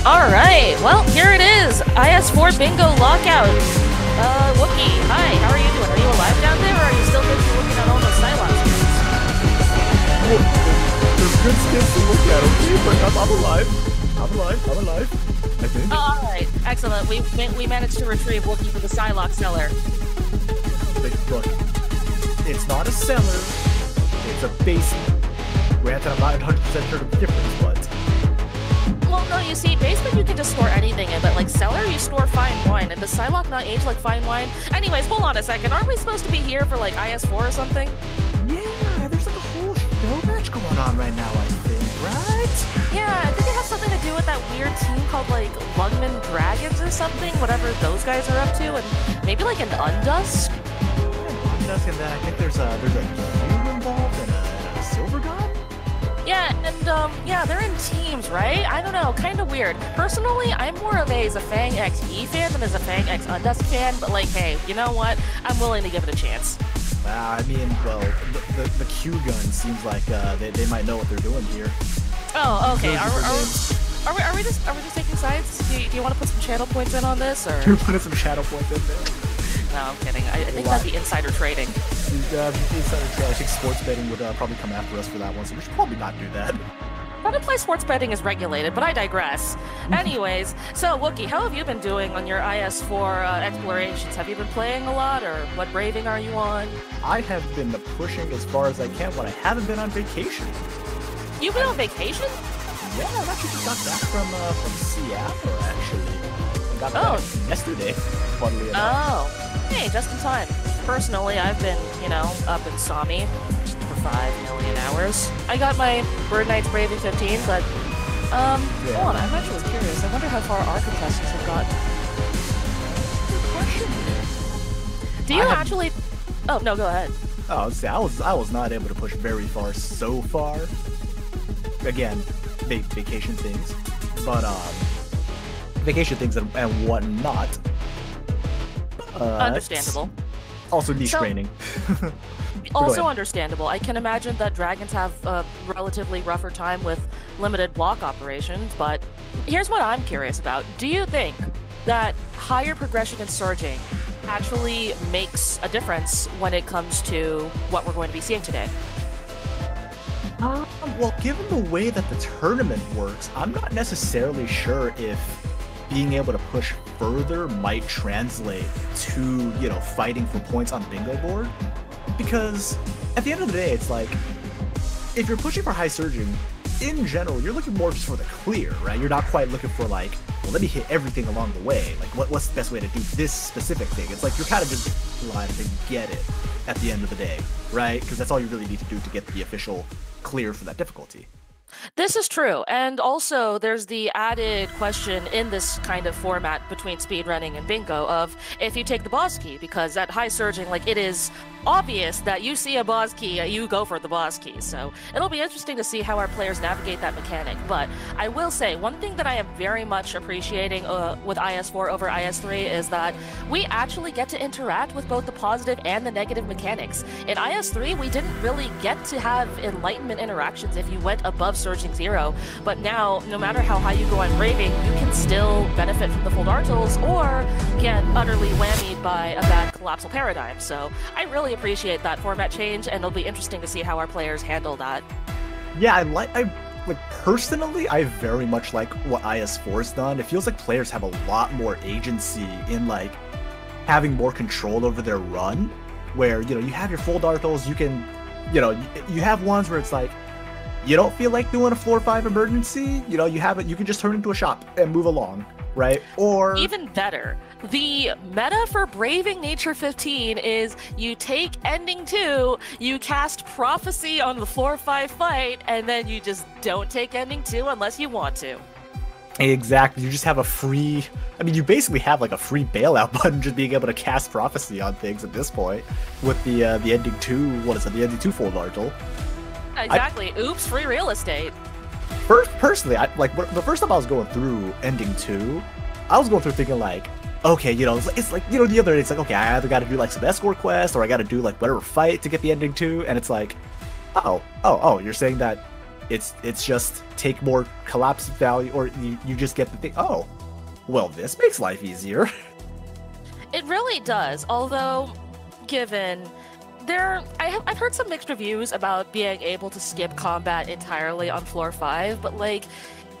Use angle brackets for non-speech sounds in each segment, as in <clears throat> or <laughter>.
Alright, well, here it is. IS4 Bingo Lockout. Uh, Wookie, hi, how are you doing? Are you alive down there, or are you still busy looking at all those Well, there's good skills to look at, okay? But I'm, I'm alive. I'm alive. I'm alive. I think. Oh, alright, excellent. We, we managed to retrieve Wookie from the Saileach cellar. Look, it's not a cellar. It's a basement. Granted, I'm not 100% sure of the difference, but Well, no, you see, basement you can just store anything in, but like cellar, you store fine wine. And does Saileach not age like fine wine? Anyways, hold on a second. Aren't we supposed to be here for like IS4 or something? yeah, there's like a whole show match going on right now. I think, right? Yeah, I think it has something to do with that weird team called like Lungmen Dragons or something, whatever those guys are up to, and maybe like an Undusk. I'm guessing that I think there's a there's a Kew involved Yeah, and um, yeah, they're in teams, right? I don't know, kind of weird. Personally, I'm more of a Zafang X E fan than a Zafang X Undusk fan, but like, hey, you know what? I'm willing to give it a chance. Uh, I mean, well, the, the, the Kew gun seems like uh, they, they might know what they're doing here. Oh, okay. Are, are, are we, are we just are we just taking sides? Do you, do you want to put some channel points in on this, or <laughs> You're putting some shadow points in there. No? I'm kidding. I, I think that'd be insider trading. Uh, trading. I think sports betting would uh, probably come after us for that one, so we should probably not do that. How to play sports betting is regulated, but I digress. <laughs> Anyways, so Wookie, how have you been doing on your IS4 uh, explorations? Have you been playing a lot, or what braving are you on? I have been pushing as far as I can when I haven't been on vacation. You've been on vacation? Yeah, I actually just got back from uh, from Seattle, actually. I got Oh. back yesterday, funnily enough. Oh, hey, just in time. Personally, I've been, you know, up in Sami for five million hours. I got my Bird Knights Braving 15, but um, Yeah. hold on, I'm actually curious. I wonder how far our contestants have gotten. Do you I have- actually? Oh no, go ahead. Oh, see, I was I was not able to push very far so far. Again, va- vacation things, but um, vacation things and, and whatnot. Uh, Understandable. Also, niche So- training. <laughs> Also understandable. I can imagine that dragons have a relatively rougher time with limited block operations, but here's what I'm curious about. Do you think that higher progression in surging actually makes a difference when it comes to what we're going to be seeing today? Um, well, given the way that the tournament works, I'm not necessarily sure if being able to push further might translate to, you know, fighting for points on the bingo board. Because at the end of the day, it's like, if you're pushing for high surging, in general, you're looking more just for the clear, right? You're not quite looking for like, well, let me hit everything along the way. Like, what, what's the best way to do this specific thing? It's like you're kind of just trying to get it at the end of the day, right? Because that's all you really need to do to get the official clear for that difficulty. This is true. And also, there's the added question in this kind of format between speedrunning and bingo of if you take the boss key, because at high surging, like it is obvious that you see a boss key, uh, you go for the boss key. So it'll be interesting to see how our players navigate that mechanic. But I will say, one thing that I am very much appreciating uh, with IS4 over IS3 is that we actually get to interact with both the positive and the negative mechanics. In IS3, we didn't really get to have enlightenment interactions if you went above surging zero. But now, no matter how high you go on Braving, you can still benefit from the Foldartals or get utterly whammied by a bad collapsal paradigm. So I really appreciate that format change, and it'll be interesting to see how our players handle that. Yeah, I like I like personally, I very much like what IS4's done. It feels like players have a lot more agency in like having more control over their run. Where you know you have your Foldartals, you can, you know, you, you have ones where it's like you don't feel like doing a floor five emergency. You know, you have it. You can just turn into a shop and move along, right? Or Even better, the meta for Braving Nature 15 is you take Ending 2, you cast Prophecy on the 4 5 fight, and then you just don't take Ending 2 unless you want to. Exactly. You just have a free. I mean, you basically have like a free bailout <laughs> button, just being able to cast prophecy on things at this point with the uh, the ending two. What is it? The ending two full Exactly. Oops, free real estate. First, personally, I like the first time I was going through ending two, I was going through thinking like, okay, you know, it's, it's like you know the other day, it's like okay, I either got to do like some escort quest or I got to do like whatever fight to get the ending two, and it's like, oh, oh, oh, you're saying that It's it's just take more collapse value, or you, you just get the thing. Oh, well, this makes life easier. <laughs> It really does. Although, given there, I have, I've heard some mixed reviews about being able to skip combat entirely on floor five, but like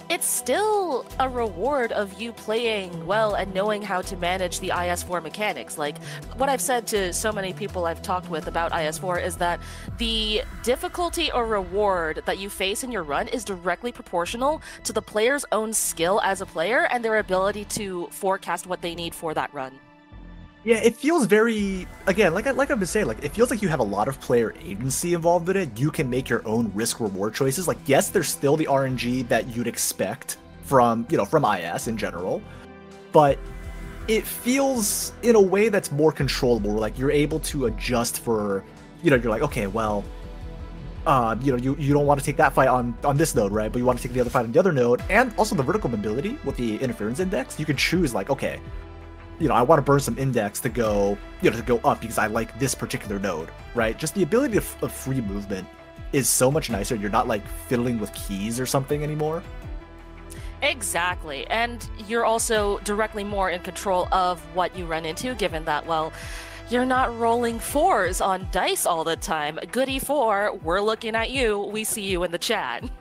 it's still a reward of you playing well and knowing how to manage the IS4 mechanics. Like, what I've said to so many people I've talked with about IS4 is that the difficulty or reward that you face in your run is directly proportional to the player's own skill as a player and their ability to forecast what they need for that run. Yeah, it feels very again, like I, like I've been saying, like it feels like you have a lot of player agency involved in it. You can make your own risk reward choices. Like yes, there's still the RNG that you'd expect from you know from IS in general, but it feels in a way that's more controllable. Like you're able to adjust for, you know, you're like okay, well, uh, you know, you, you don't want to take that fight on on this node, right? But you want to take the other fight on the other node, and also the vertical mobility with the interference index. You can choose like okay, you know, I want to burn some index to go, you know, to go up because I like this particular node, right? Just the ability of, of free movement is so much nicer. You're not like fiddling with keys or something anymore. Exactly. And you're also directly more in control of what you run into, given that, well, you're not rolling fours on dice all the time. Goody four, we're looking at you. We see you in the chat. <laughs>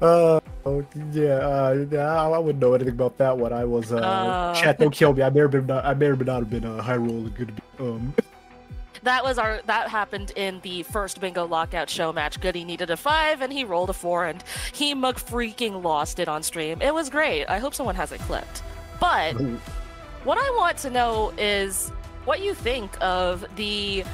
Uh, oh, yeah, uh, I wouldn't know anything about that one. I was, uh, uh chat, don't kill me. I may or may not, I may or may not have been a high roll good, um. That was our, that happened in the first bingo lockout show match. Goody needed a five and he rolled a four and he mug freaking lost it on stream. It was great. I hope someone has it clipped. But what I want to know is what you think of the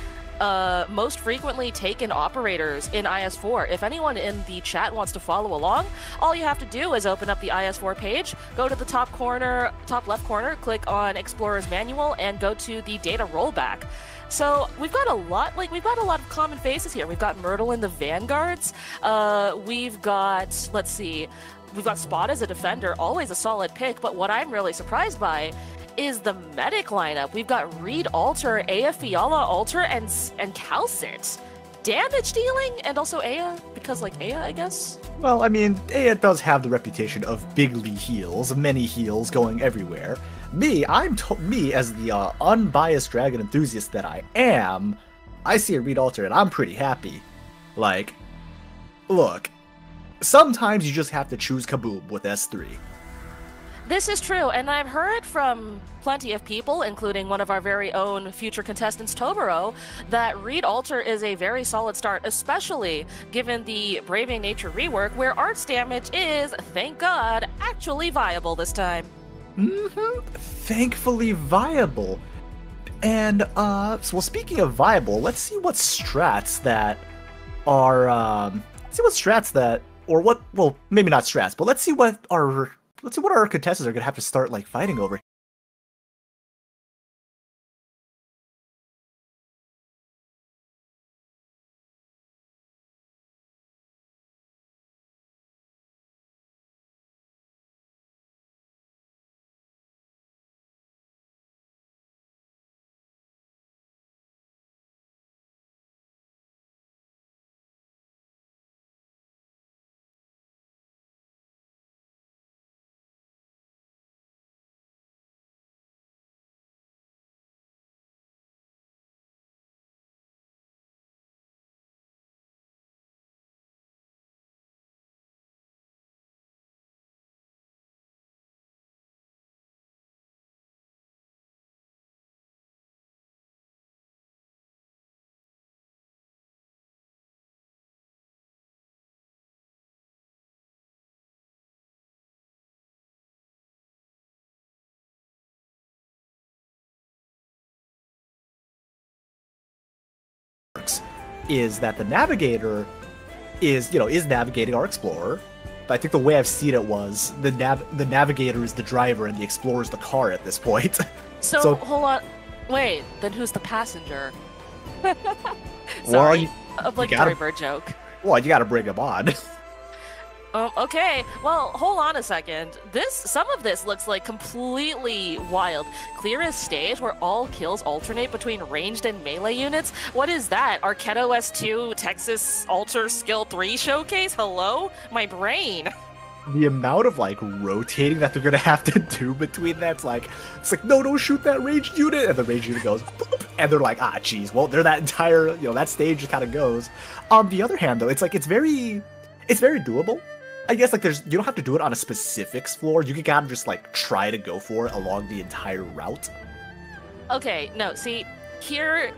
uh, most frequently taken operators in IS4. If anyone in the chat wants to follow along, all you have to do is open up the IS4 page, go to the top corner, top left corner, click on Explorer's Manual, and go to the data rollback. So we've got a lot, like we've got a lot of common faces here. We've got Myrtle in the Vanguards. Uh, we've got, let's see, we've got Spot as a defender, always a solid pick. But what I'm really surprised by is the medic lineup. We've got Reed Alter, Eyjafjalla Alter, and and Kal'tsit. Damage dealing, and also Eyja, because like Eyja, I guess. Well, I mean, Eyja does have the reputation of bigly heals, many heals going everywhere. Me, I'm to- me as the uh, unbiased dragon enthusiast that I am. I see a Reed Alter and I'm pretty happy. Like, look, sometimes you just have to choose Kaboom with S3. This is true, and I've heard from plenty of people, including one of our very own future contestants, Tobero, that Reed Alter is a very solid start, especially given the Braving Nature rework, where arts damage is, thank God, actually viable this time. Mm-hmm. Thankfully viable. And, uh, well, speaking of viable, let's see what strats that are, um, see what strats that, or what, well, maybe not strats, but let's see what are Let's see what our contestants are gonna have to start like fighting over. Is that the navigator is you know is navigating our explorer but I think the way I've seen it was the nav the navigator is the driver and the explorer is the car at this point. <laughs> So, so hold on, wait. Then who's the passenger? <laughs> Sorry, well, you, obligatory bird joke. Well, you got to bring him on. <laughs> Um, okay, well, hold on a second. This, some of this looks like completely wild. Clear as stage where all kills alternate between ranged and melee units? What is that? Archetto S2 Texas Alter Skill 3 showcase? Hello? My brain. <laughs> The amount of like rotating that they're gonna have to <laughs> do between that's like it's like no don't shoot that ranged unit and the ranged unit goes and they're like ah geez well they're that entire you know that stage just kind of goes. On the other hand though it's like it's very it's very doable I guess like there's you don't have to do it on a specifics floor. You can kind of just like try to go for it along the entire route. Okay, no, see, here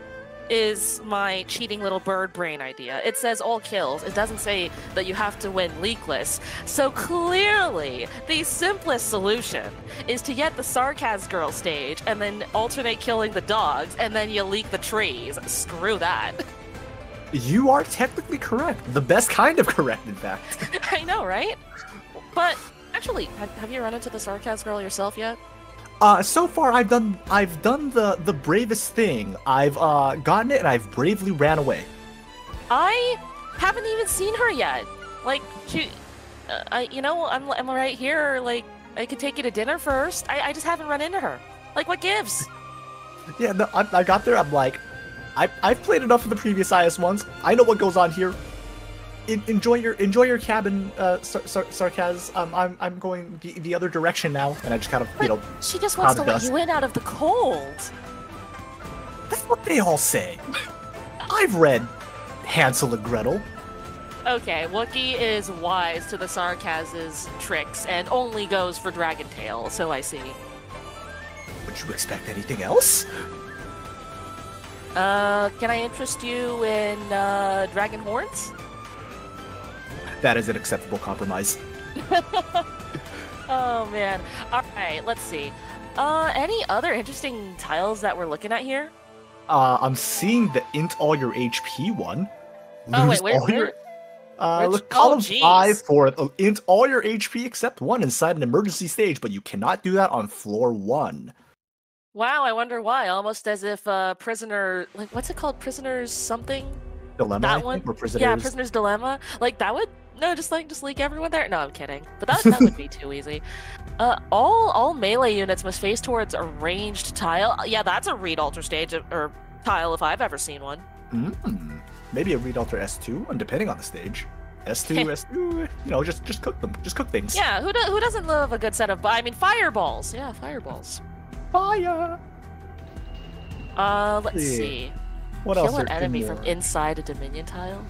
is my cheating little bird brain idea. It says all kills. It doesn't say that you have to win leakless. So clearly, the simplest solution is to get the Sarkaz girl stage and then alternate killing the dogs and then you leak the trees. Screw that. <laughs> You are technically correct. The best kind of <laughs> correct, in fact. <laughs> I know, right? But actually, have, you run into the Sarkaz girl yourself yet? Uh, so far I've done I've done the the bravest thing. I've uh gotten it and I've bravely ran away. I haven't even seen her yet. Like she, uh, I you know I'm I'm right here. Like I could take you to dinner first. I I just haven't run into her. Like what gives? <laughs> Yeah, no, I, I got there. I'm like, I, I've played enough of the previous IS ones. I know what goes on here. In, enjoy your enjoy your cabin, uh, sar- sar- sarcasm. Um, I'm I'm going the, the other direction now, and I just kind of you know. She just wants to let you in out of the cold. That's what they all say. I've read Hansel and Gretel. Okay, Wookie is wise to the Sarkaz's tricks and only goes for Dragon Tail, so I see. Would you expect anything else? Uh, can I interest you in uh, Dragon Horns? That is an acceptable compromise. <laughs> oh man. All right, let's see. Uh, any other interesting tiles that we're looking at here? Uh, I'm seeing the int all your HP one. Oh wait, where? where? Your, uh, look, column oh, five for uh, int all your HP except one inside an emergency stage, but you cannot do that on floor one. Wow, I wonder why. Almost as if uh, prisoner, like what's it called? Prisoners something. Dilemma. That one. Or prisoners. Yeah, prisoner's dilemma. Like that would no, just like just leak everyone there. No, I'm kidding. But that that would be <laughs> too easy. Uh, all all melee units must face towards a ranged tile. Yeah, that's a Reed Alter stage or tile if I've ever seen one. Mm, maybe a Reed Alter S2, and depending on the stage. S2, <laughs> S2, you know, just just cook them, just cook things. Yeah, who do, who doesn't love a good set of? I mean, fireballs. Yeah, fireballs. Fire! Uh, let's see. see. What Kill else? Kill an enemy from inside a Dominion tile?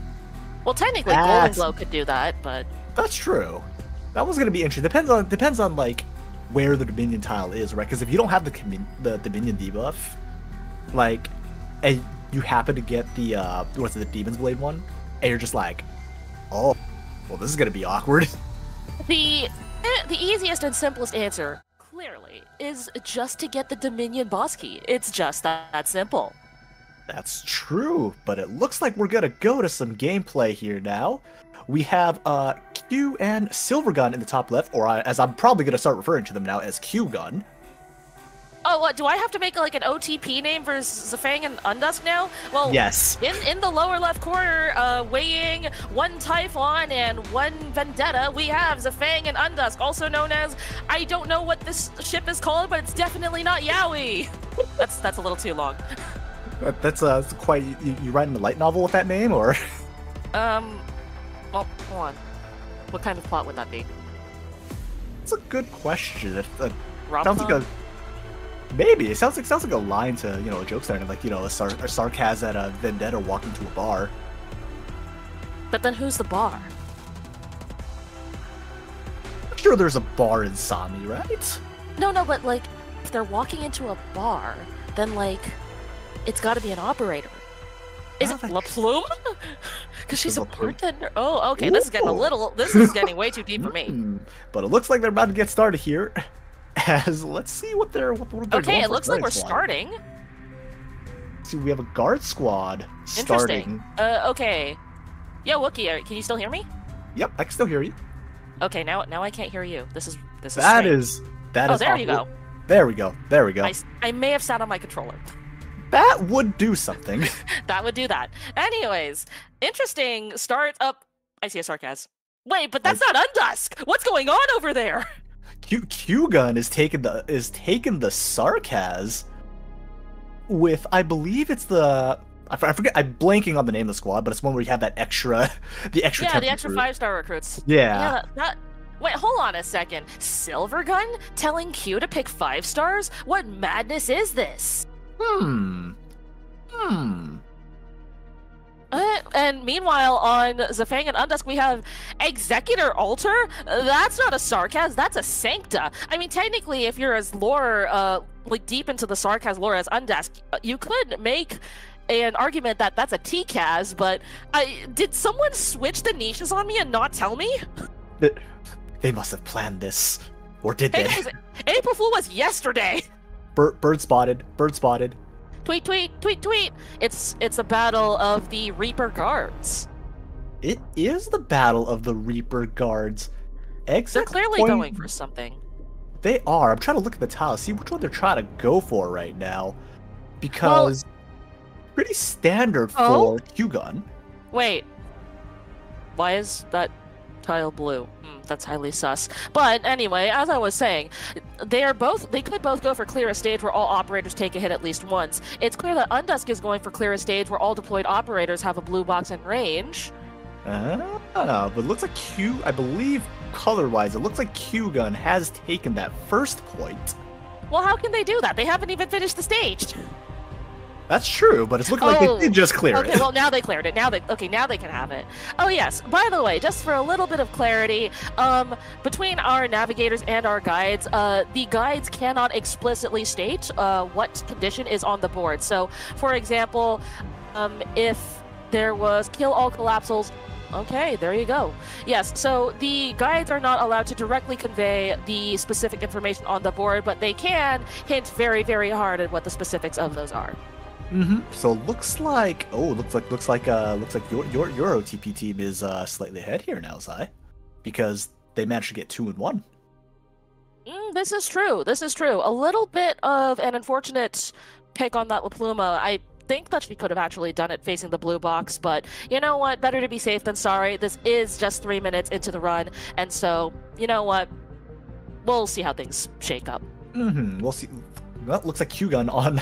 Well, technically, that's... Goldenglow could do that, but... That's true. That was gonna be interesting. Depends on depends on like where the Dominion tile is, right? Because if you don't have the the Dominion debuff, like, and you happen to get the uh, what's it, the Demon's Blade one, and you're just like, oh, well, this is gonna be awkward. <laughs> The eh, the easiest and simplest answer clearly, is just to get the Dominion boss key. It's just that, that simple. That's true, but it looks like we're gonna go to some gameplay here now. We have uh, Kew and Silvergun in the top left, or as I'm probably gonna start referring to them now as Kew Gun. Oh, what? Do I have to make like an OTP name for Zafang and Undusk now? Well, yes. In in the lower left corner, uh, weighing one Typhon and one Vendetta, we have Zafang and Undusk, also known as I don't know what this ship is called, but it's definitely not Yaoi. <laughs> that's that's a little too long. That's uh, quite. You, you writing a light novel with that name, or? <laughs> Um, well, hold on. What kind of plot would that be? That's a good question. It, uh, sounds like a Maybe it sounds like sounds like a line to you know a joke starting like you know a, sar- a sarcasm at a vendetta walking to a bar. But then who's the bar? I'm sure there's a bar in Sami, right? No, no, but like if they're walking into a bar, then like it's got to be an operator. Is it La Pluma? Because <laughs> she's a bartender. Oh, okay. Ooh. This is getting a little. This is getting way too deep for me. <laughs> Hmm. But it looks like they're about to get started here. As let's see what they're what, what they're okay. it looks like we're squad. starting. See, we have a guard squad starting. Uh, okay. Yo, Wookie, can you still hear me? Yep, I can still hear you. Okay, now now I can't hear you. This is this is. That strange. is that oh, is there awful. you go. There we go. There we go. I, I may have sat on my controller. That would do something. <laughs> that would do that. Anyways, interesting start up. I see a sarcasm. Wait, but that's not Undusk. What's going on over there? <laughs> Kew Kew Gun is taking the is taking the Sarkaz with I believe it's the I forget I'm blanking on the name of the squad, but it's one where you have that extra <laughs> the extra yeah the extra five star recruits. Yeah. Yeah, that Wait, hold on a second. Silvergun telling Kew to pick five stars? What madness is this? Hmm. Hmm. Uh, and meanwhile, on Zafang and Undusk, we have Executor Alter. That's not a Sarkaz, that's a Sankta. I mean, technically, if you're as lore, uh, like deep into the Sarkaz lore as Undusk, you could make an argument that that's a TCAS, but I, did someone switch the niches on me and not tell me? They must have planned this. Or did Hey, they? April Fool was yesterday. Bird, bird spotted. Bird spotted. Tweet, tweet, tweet, tweet. It's it's a battle of the Reaper guards. It is the battle of the Reaper guards. Exit they're clearly point- going for something. They are. I'm trying to look at the tile, see which one they're trying to go for right now, because pretty standard Oh? for Kew-gun. Wait. Why is that tile blue? Hmm, that's highly sus. But anyway, as I was saying, they are both they could both go for clear a stage where all operators take a hit at least once. It's clear that Undusk is going for clear a stage where all deployed operators have a blue box in range. Uh, but it looks like Kew. I believe color-wise, it looks like Kew-gun has taken that first point. Well, how can they do that? They haven't even finished the stage. That's true, but it's looking like Oh, they did just clear Okay, it. well now they cleared it. Now they okay, now they can have it. Oh yes. By the way, just for a little bit of clarity, um, between our navigators and our guides, uh, the guides cannot explicitly state uh, what condition is on the board. So, for example, um, if there was kill all collapsals. Okay, there you go. Yes, so the guides are not allowed to directly convey the specific information on the board, but they can hint very, very hard at what the specifics of those are. Mm-hmm. So looks like oh, looks like looks like uh looks like your your your OTP team is uh slightly ahead here now, Zai, because they managed to get two and one. Mm, this is true. This is true. A little bit of an unfortunate pick on that La Pluma. I think that she could have actually done it facing the blue box, but you know what? Better to be safe than sorry. This is just three minutes into the run, and so you know what? We'll see how things shake up. Mm-hmm. We'll see. Well, looks like Kew-gun on,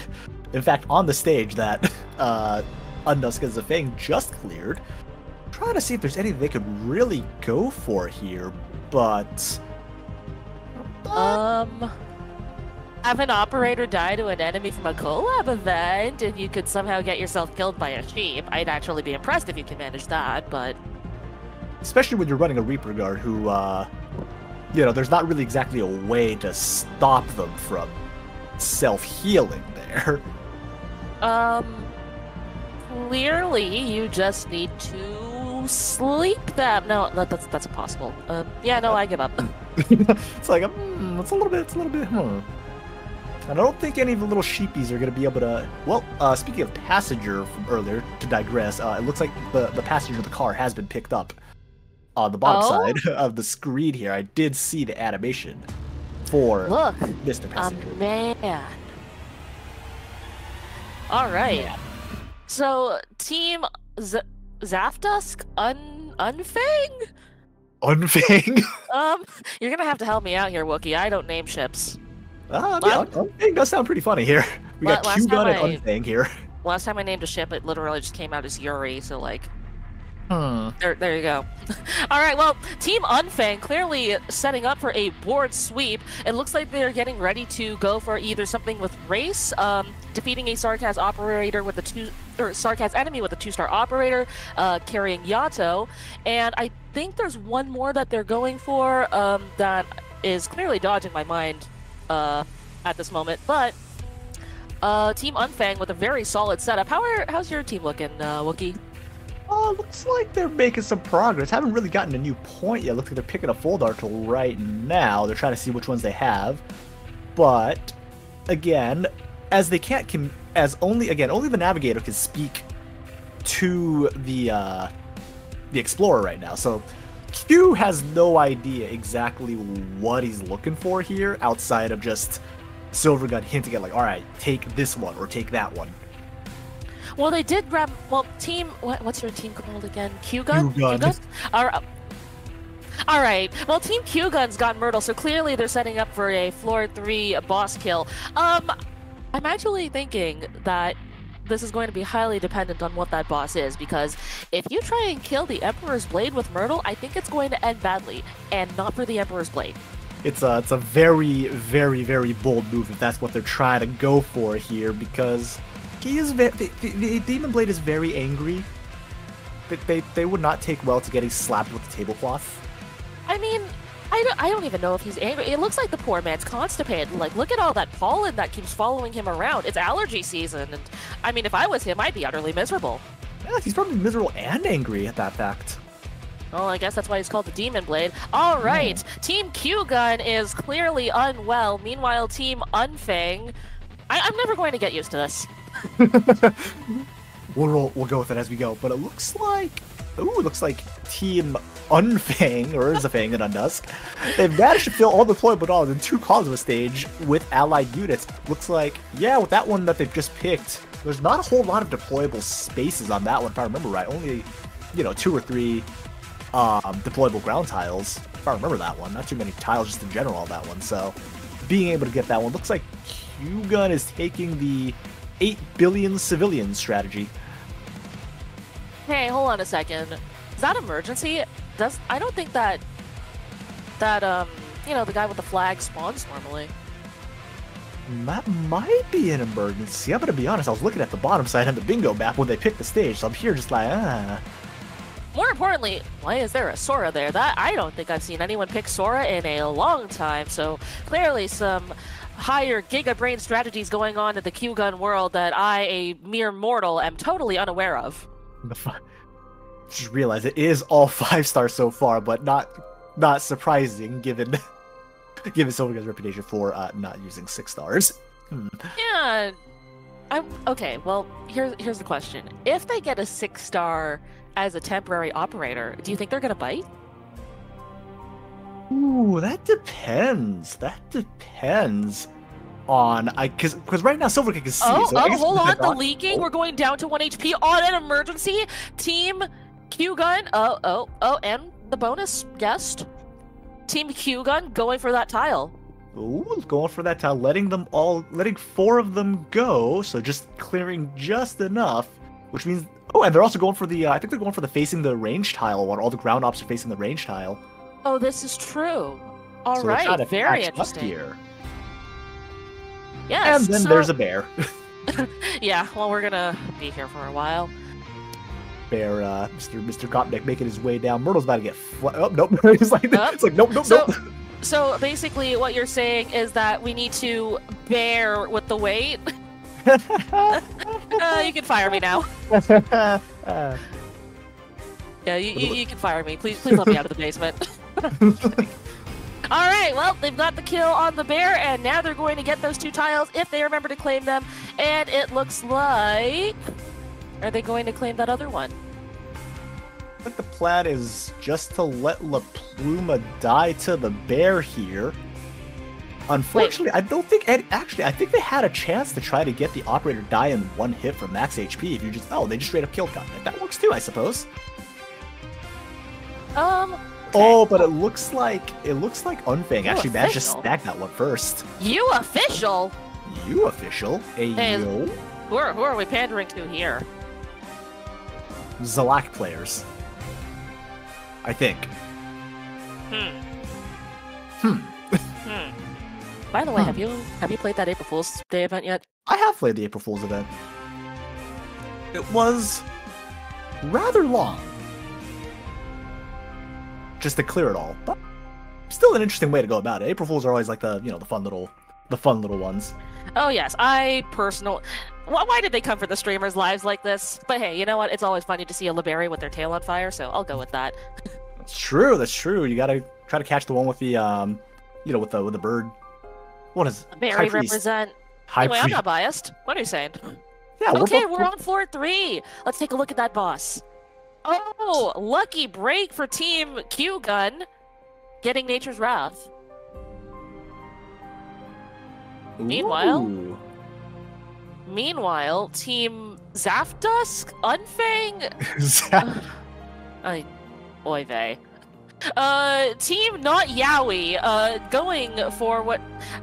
in fact, on the stage that <laughs> uh, Undusk Zafang just cleared. Trying to see if there's anything they could really go for here, but Um, have an operator die to an enemy from a collab event, and you could somehow get yourself killed by a sheep. I'd actually be impressed if you can manage that, but especially when you're running a Reaper Guard who, uh, you know, there's not really exactly a way to stop them from self-healing there. Um, clearly you just need to sleep them. No, that, that's that's impossible. Um, yeah, no, I give up. <laughs> it's like, mm, it's a little bit, it's a little bit, hmm. And I don't think any of the little sheepies are going to be able to. Well, uh, speaking of passenger from earlier, to digress, uh, it looks like the, the passenger of the car has been picked up on the bottom Oh? side <laughs> of the screen here. I did see the animation for Look, Mr. a man. All right. So, Team Z- Zafdusk, Un Unfang. Unfang. <laughs> Um, you're gonna have to help me out here, Wookie. I don't name ships. Ah, yeah, Well- Unfang does sound pretty funny here. We got Kew-Gun time and Unfang here. <laughs> Last time I named a ship, it literally just came out as Yuri. So, like, Hmm. There, there you go. <laughs> All right, well, Team Unfang clearly setting up for a board sweep. It looks like they're getting ready to go for either something with race, um, defeating a Sarkaz operator with a two, or Sarkaz enemy with a two-star operator, uh, carrying Yato, and I think there's one more that they're going for um, that is clearly dodging my mind uh, at this moment, but. Uh, team Unfang with a very solid setup. How are how's your team looking, uh, Wookie? Oh, looks like they're making some progress. Haven't really gotten a new point yet. Looks like they're picking a Foldartal right now. They're trying to see which ones they have. But again, as they can't com- as only again only the navigator can speak to the uh, the explorer right now. So Kew has no idea exactly what he's looking for here outside of just Silver Silvergun hinting at like, all right, take this one or take that one. Well, they did grab. Well, team. What, what's your team called again? Kew gun. Kew-Gun. All right. All right. Well, Team Kew Gun's got Myrtle, so clearly they're setting up for a floor three boss kill. Um, I'm actually thinking that this is going to be highly dependent on what that boss is, because if you try and kill the Emperor's Blade with Myrtle, I think it's going to end badly, and not for the Emperor's Blade. It's a it's a very very very bold move if that's what they're trying to go for here because he is the, the, Demon Blade is very angry. They, they they would not take well to getting slapped with a tablecloth. I mean, I don't, I don't even know if he's angry. It looks like the poor man's constipated. Like, look at all that pollen that keeps following him around. It's allergy season, and I mean, if I was him, I'd be utterly miserable. Yeah, he's probably miserable and angry at that fact. Well, I guess that's why he's called the Demon Blade. All hmm. right, yeah. Team Kew Gun is clearly unwell. Meanwhile, Team Unfang, I- am never going to get used to this. <laughs> we'll roll, we'll go with it as we go. But it looks like, ooh, it looks like Team Unfang, or Zafang and Undusk, they've managed to fill all the deployable dogs in two calls of a stage with allied units. Looks like, yeah, with that one that they've just picked, there's not a whole lot of deployable spaces on that one, if I remember right. Only, you know, two or three um, deployable ground tiles, if I remember that one. Not too many tiles just in general on that one, so being able to get that one. Looks like Kew-Gun is taking the 8 billion civilian strategy. Hey, hold on a second. Is that emergency? Does I don't think that that um you know the guy with the flag spawns normally. That might be an emergency. I'm gonna be honest. I was looking at the bottom side of the bingo map when they picked the stage, so I'm here just like ah. More importantly, why is there a Sora there? That I don't think I've seen anyone pick Sora in a long time. So clearly some higher Giga Brain strategies going on in the Q Gun world that I, a mere mortal, am totally unaware of. The Just realize it is all <laughs> five stars so far, but not not surprising given <laughs> given Silvergun's reputation for uh, not using six stars. Hmm. Yeah. I'm okay. Well, here's here's the question: If they get a six star as a temporary operator, do you think they're gonna bite? Ooh, that depends. That depends on I because because right now Silver is C. Oh, so oh hold on, the leaking. We're going down to one HP on an emergency. Team Q Gun. Oh oh oh, and the bonus guest. Team Q Gun going for that tile. Ooh, going for that tile, letting them all, letting four of them go. So just clearing just enough, which means Oh, and they're also going for the. Uh, I think they're going for the facing the range tile one. All the ground ops are facing the range tile. Oh, this is true. All so right, very interesting. Here. Yes. And then so... there's a bear. <laughs> <laughs> yeah. Well, we're gonna be here for a while. Bear, uh, Mr. Mr. Gopnik making his way down. Myrtle's about to get. Fl- oh nope. <laughs> it's like oh. it's like nope nope so, nope. So basically, what you're saying is that we need to bear with the weight. uh, you can fire me now. yeah, you, you, you, can fire me. Please, please let me out of the basement. <laughs> All right, well, they've got the kill on the bear, and now they're going to get those two tiles if they remember to claim them. And it looks like. Are they going to claim that other one? I think the plan is just to let La Pluma die to the bear here. Unfortunately, Wait. I don't think actually. I think they had a chance to try to get the operator die in one hit for max HP. If you just oh, they just straight up killed Gauntlet. That works too, I suppose. Um. Oh, but it looks like it looks like Unfang you actually managed to stack that one first. U-Official. You official. Hey, hey yo. Who are, who are we pandering to here? Zalak players. I think. Hmm. Hmm. By the way, have you have you played that April Fool's Day event yet? I have played the April Fool's event. It was rather long. Just to clear it all. But still an interesting way to go about it. April Fools are always like the, you know, the fun little the fun little ones. Oh yes, I personal. Why did they come for the streamers' lives like this? But hey, you know what? It's always funny to see a Liberi with their tail on fire, so I'll go with that. that's true. That's true. You gotta try to catch the one with the, um, you know, with the with the bird what is Barry represent? High anyway, I'm not biased. What are you saying? Yeah. Okay, we're, we're on floor three. Let's take a look at that boss. Oh, lucky break for Team Q Gun, getting Nature's Wrath. Ooh. Meanwhile, meanwhile, Team Zafdusk, Unfang, Zaf- <laughs> uh, I, oy vey. Uh, team not Yaoi, uh, going for what?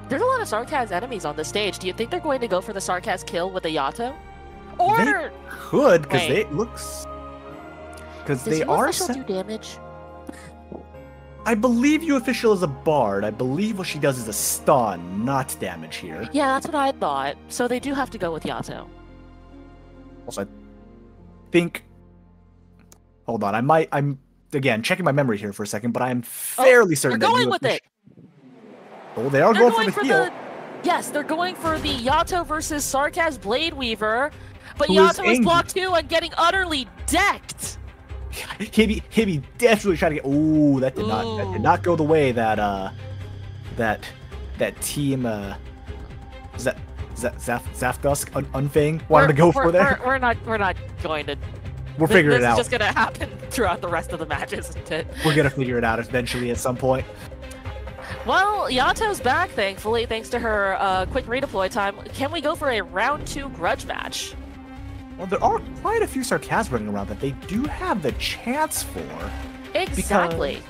There's a lot of Sarkaz enemies on the stage. Do you think they're going to go for the Sarkaz kill with a Yato? Or They could, because they looks. Because they are. official Sen- do damage? I believe U-Official is a bard. I believe what she does is a stun, not damage here. Yeah, that's what I thought. So they do have to go with Yato. Also, I think. Hold on, I might. I'm again checking my memory here for a second, but I'm oh, fairly certain. They're certain that going with it. Oh, they are They're going, going for the heal. Yes, they're going for the Yato versus Sarkaz Blade Weaver, but Who is Yato is block two and getting utterly decked. Hibby, Hibby definitely trying to get. Oh, that did not. That did not go the way that uh, that that team uh, is that is that Zaf Zafdusk Un Unfang wanted to We're- go we're, for there. We're, we're not. We're not going to. We're this- figuring this it out. is just gonna happen <laughs> throughout the rest of the match, isn't it? We're gonna figure it out eventually at some point. Well, Yato's back, thankfully, thanks to her uh, quick redeploy time. Can we go for a round two grudge match? Well, there are quite a few sarcasms running around that they do have the chance for. Exactly.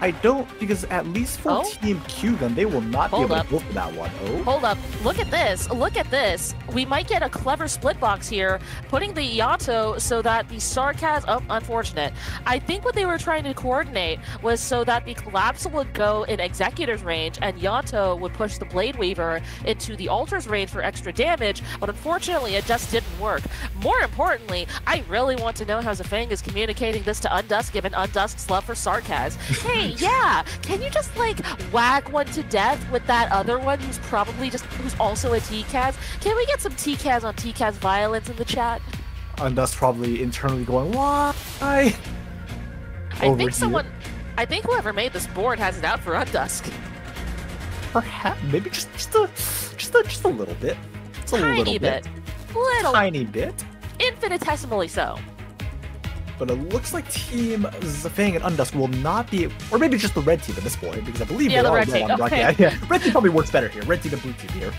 I don't because at least for Oh? Team Q, then they will not Hold be able up. to go for that one. Oh, Hold up. Look at this. Look at this. We might get a clever split box here, putting the Yato so that the Sarkaz. Oh, unfortunate. I think what they were trying to coordinate was so that the Collapsal would go in Executor's range and Yato would push the Blade Weaver into the Altar's range for extra damage, but unfortunately it just didn't work. More importantly, I really want to know how Zafang is communicating this to Undusk given Undusk's love for Sarkaz. <laughs> Hey, yeah, can you just like whack one to death with that other one who's probably just who's also a TCAS? Can we get some TCAS on TCAS violence in the chat? and thus probably internally going, why? I Over think here. someone I think whoever made this board has it out for Undusk. Perhaps maybe just just a just a just a little bit, just a Tiny little bit. bit, Little tiny bit. infinitesimally so. But it looks like Team Zafang and Undusk will not be, or maybe just the red team at this point, because I believe Yeah, they the are red red team, on okay. Yeah, yeah, red team probably works better here. Red team and blue team here.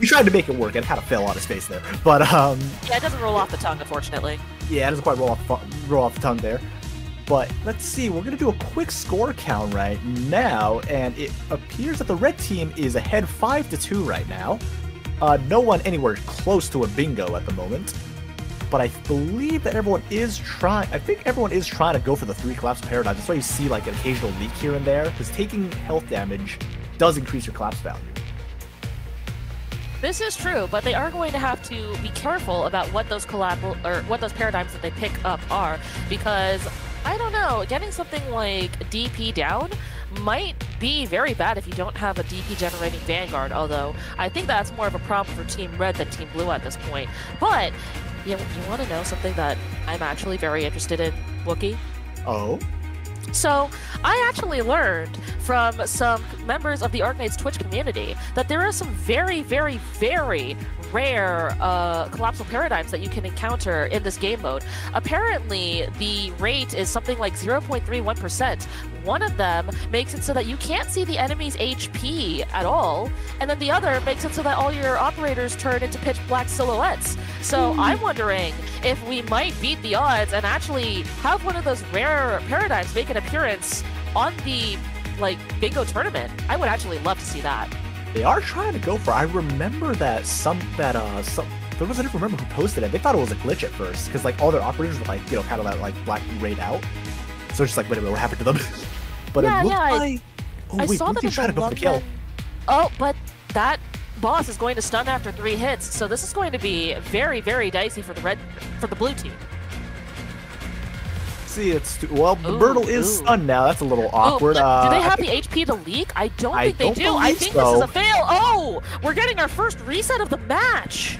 We tried to make it work and it kind of fell on his face there, but um, yeah, it doesn't roll off the tongue, unfortunately. yeah, it doesn't quite roll off roll off the tongue there. But let's see, we're gonna do a quick score count right now, and it appears that the red team is ahead five to two right now. Uh, no one anywhere close to a bingo at the moment. But I believe that everyone is trying. I think everyone is trying to go for the three collapse paradigm. That's why you see like an occasional leak here and there, because taking health damage does increase your collapse value. This is true, but they are going to have to be careful about what those collab or what those paradigms that they pick up are, because I don't know, getting something like DP down might be very bad if you don't have a DP generating Vanguard. Although I think that's more of a problem for Team Red than Team Blue at this point. But you, you want to know something that I'm actually very interested in, Wookie? Oh, So, I actually learned from some members of the Arknights Twitch community that there are some very, very, very rare uh, collapsal paradigms that you can encounter in this game mode. Apparently, the rate is something like 0.31%. One of them makes it so that you can't see the enemy's HP at all, and then the other makes it so that all your operators turn into pitch black silhouettes. So, I'm wondering if we might beat the odds and actually have one of those rare paradigms make an appearance on the like bingo tournament. I would actually love to see that. they are trying to go for. I remember that some that uh some there was I don't remember who posted it. They thought it was a glitch at first because like all their operators were like you know kind of that like black rayed out. So it's just like wait a minute, what happened to them? <laughs> but Yeah, it looked yeah, like oh I wait, saw blue that team's it's trying to go for the kill. Oh, but that boss is going to stun after three hits, so this is going to be very, very dicey for the red for the blue team. See, it's too, well the Ooh, Myrtle is ooh. stunned now. That's a little awkward. Oh, uh, do they I have the HP to leak? I don't I think they don't do. I think this is a fail. Oh, we're getting our first reset of the match.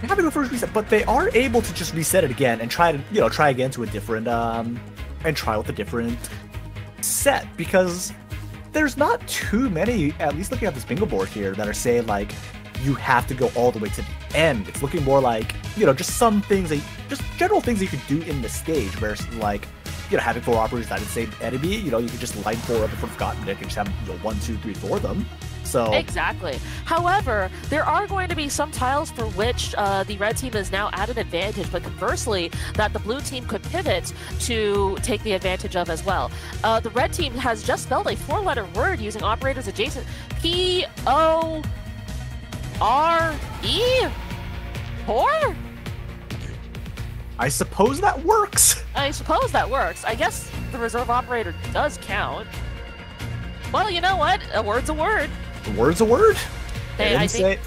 They're having the first reset, but they are able to just reset it again and try to, you know, try again to a different, um, and try with a different set because there's not too many, at least looking at this bingo board here, that are saying like you have to go all the way to the end. It's looking more like, you know, just some things that, just general things you could do in the stage versus like you know, having four operators that same enemy, you know, you can just line four up in front of Gottmik and just have you know one, two, three, four of them. So exactly. However, there are going to be some tiles for which uh, the red team is now at an advantage, but conversely, that the blue team could pivot to take the advantage of as well. Uh, the red team has just spelled a four-letter word using operators adjacent. P O R E. Four. I suppose that works. I suppose that works. I guess the reserve operator does count. Well, you know what? A word's a word. A word's a word. Hey, I think,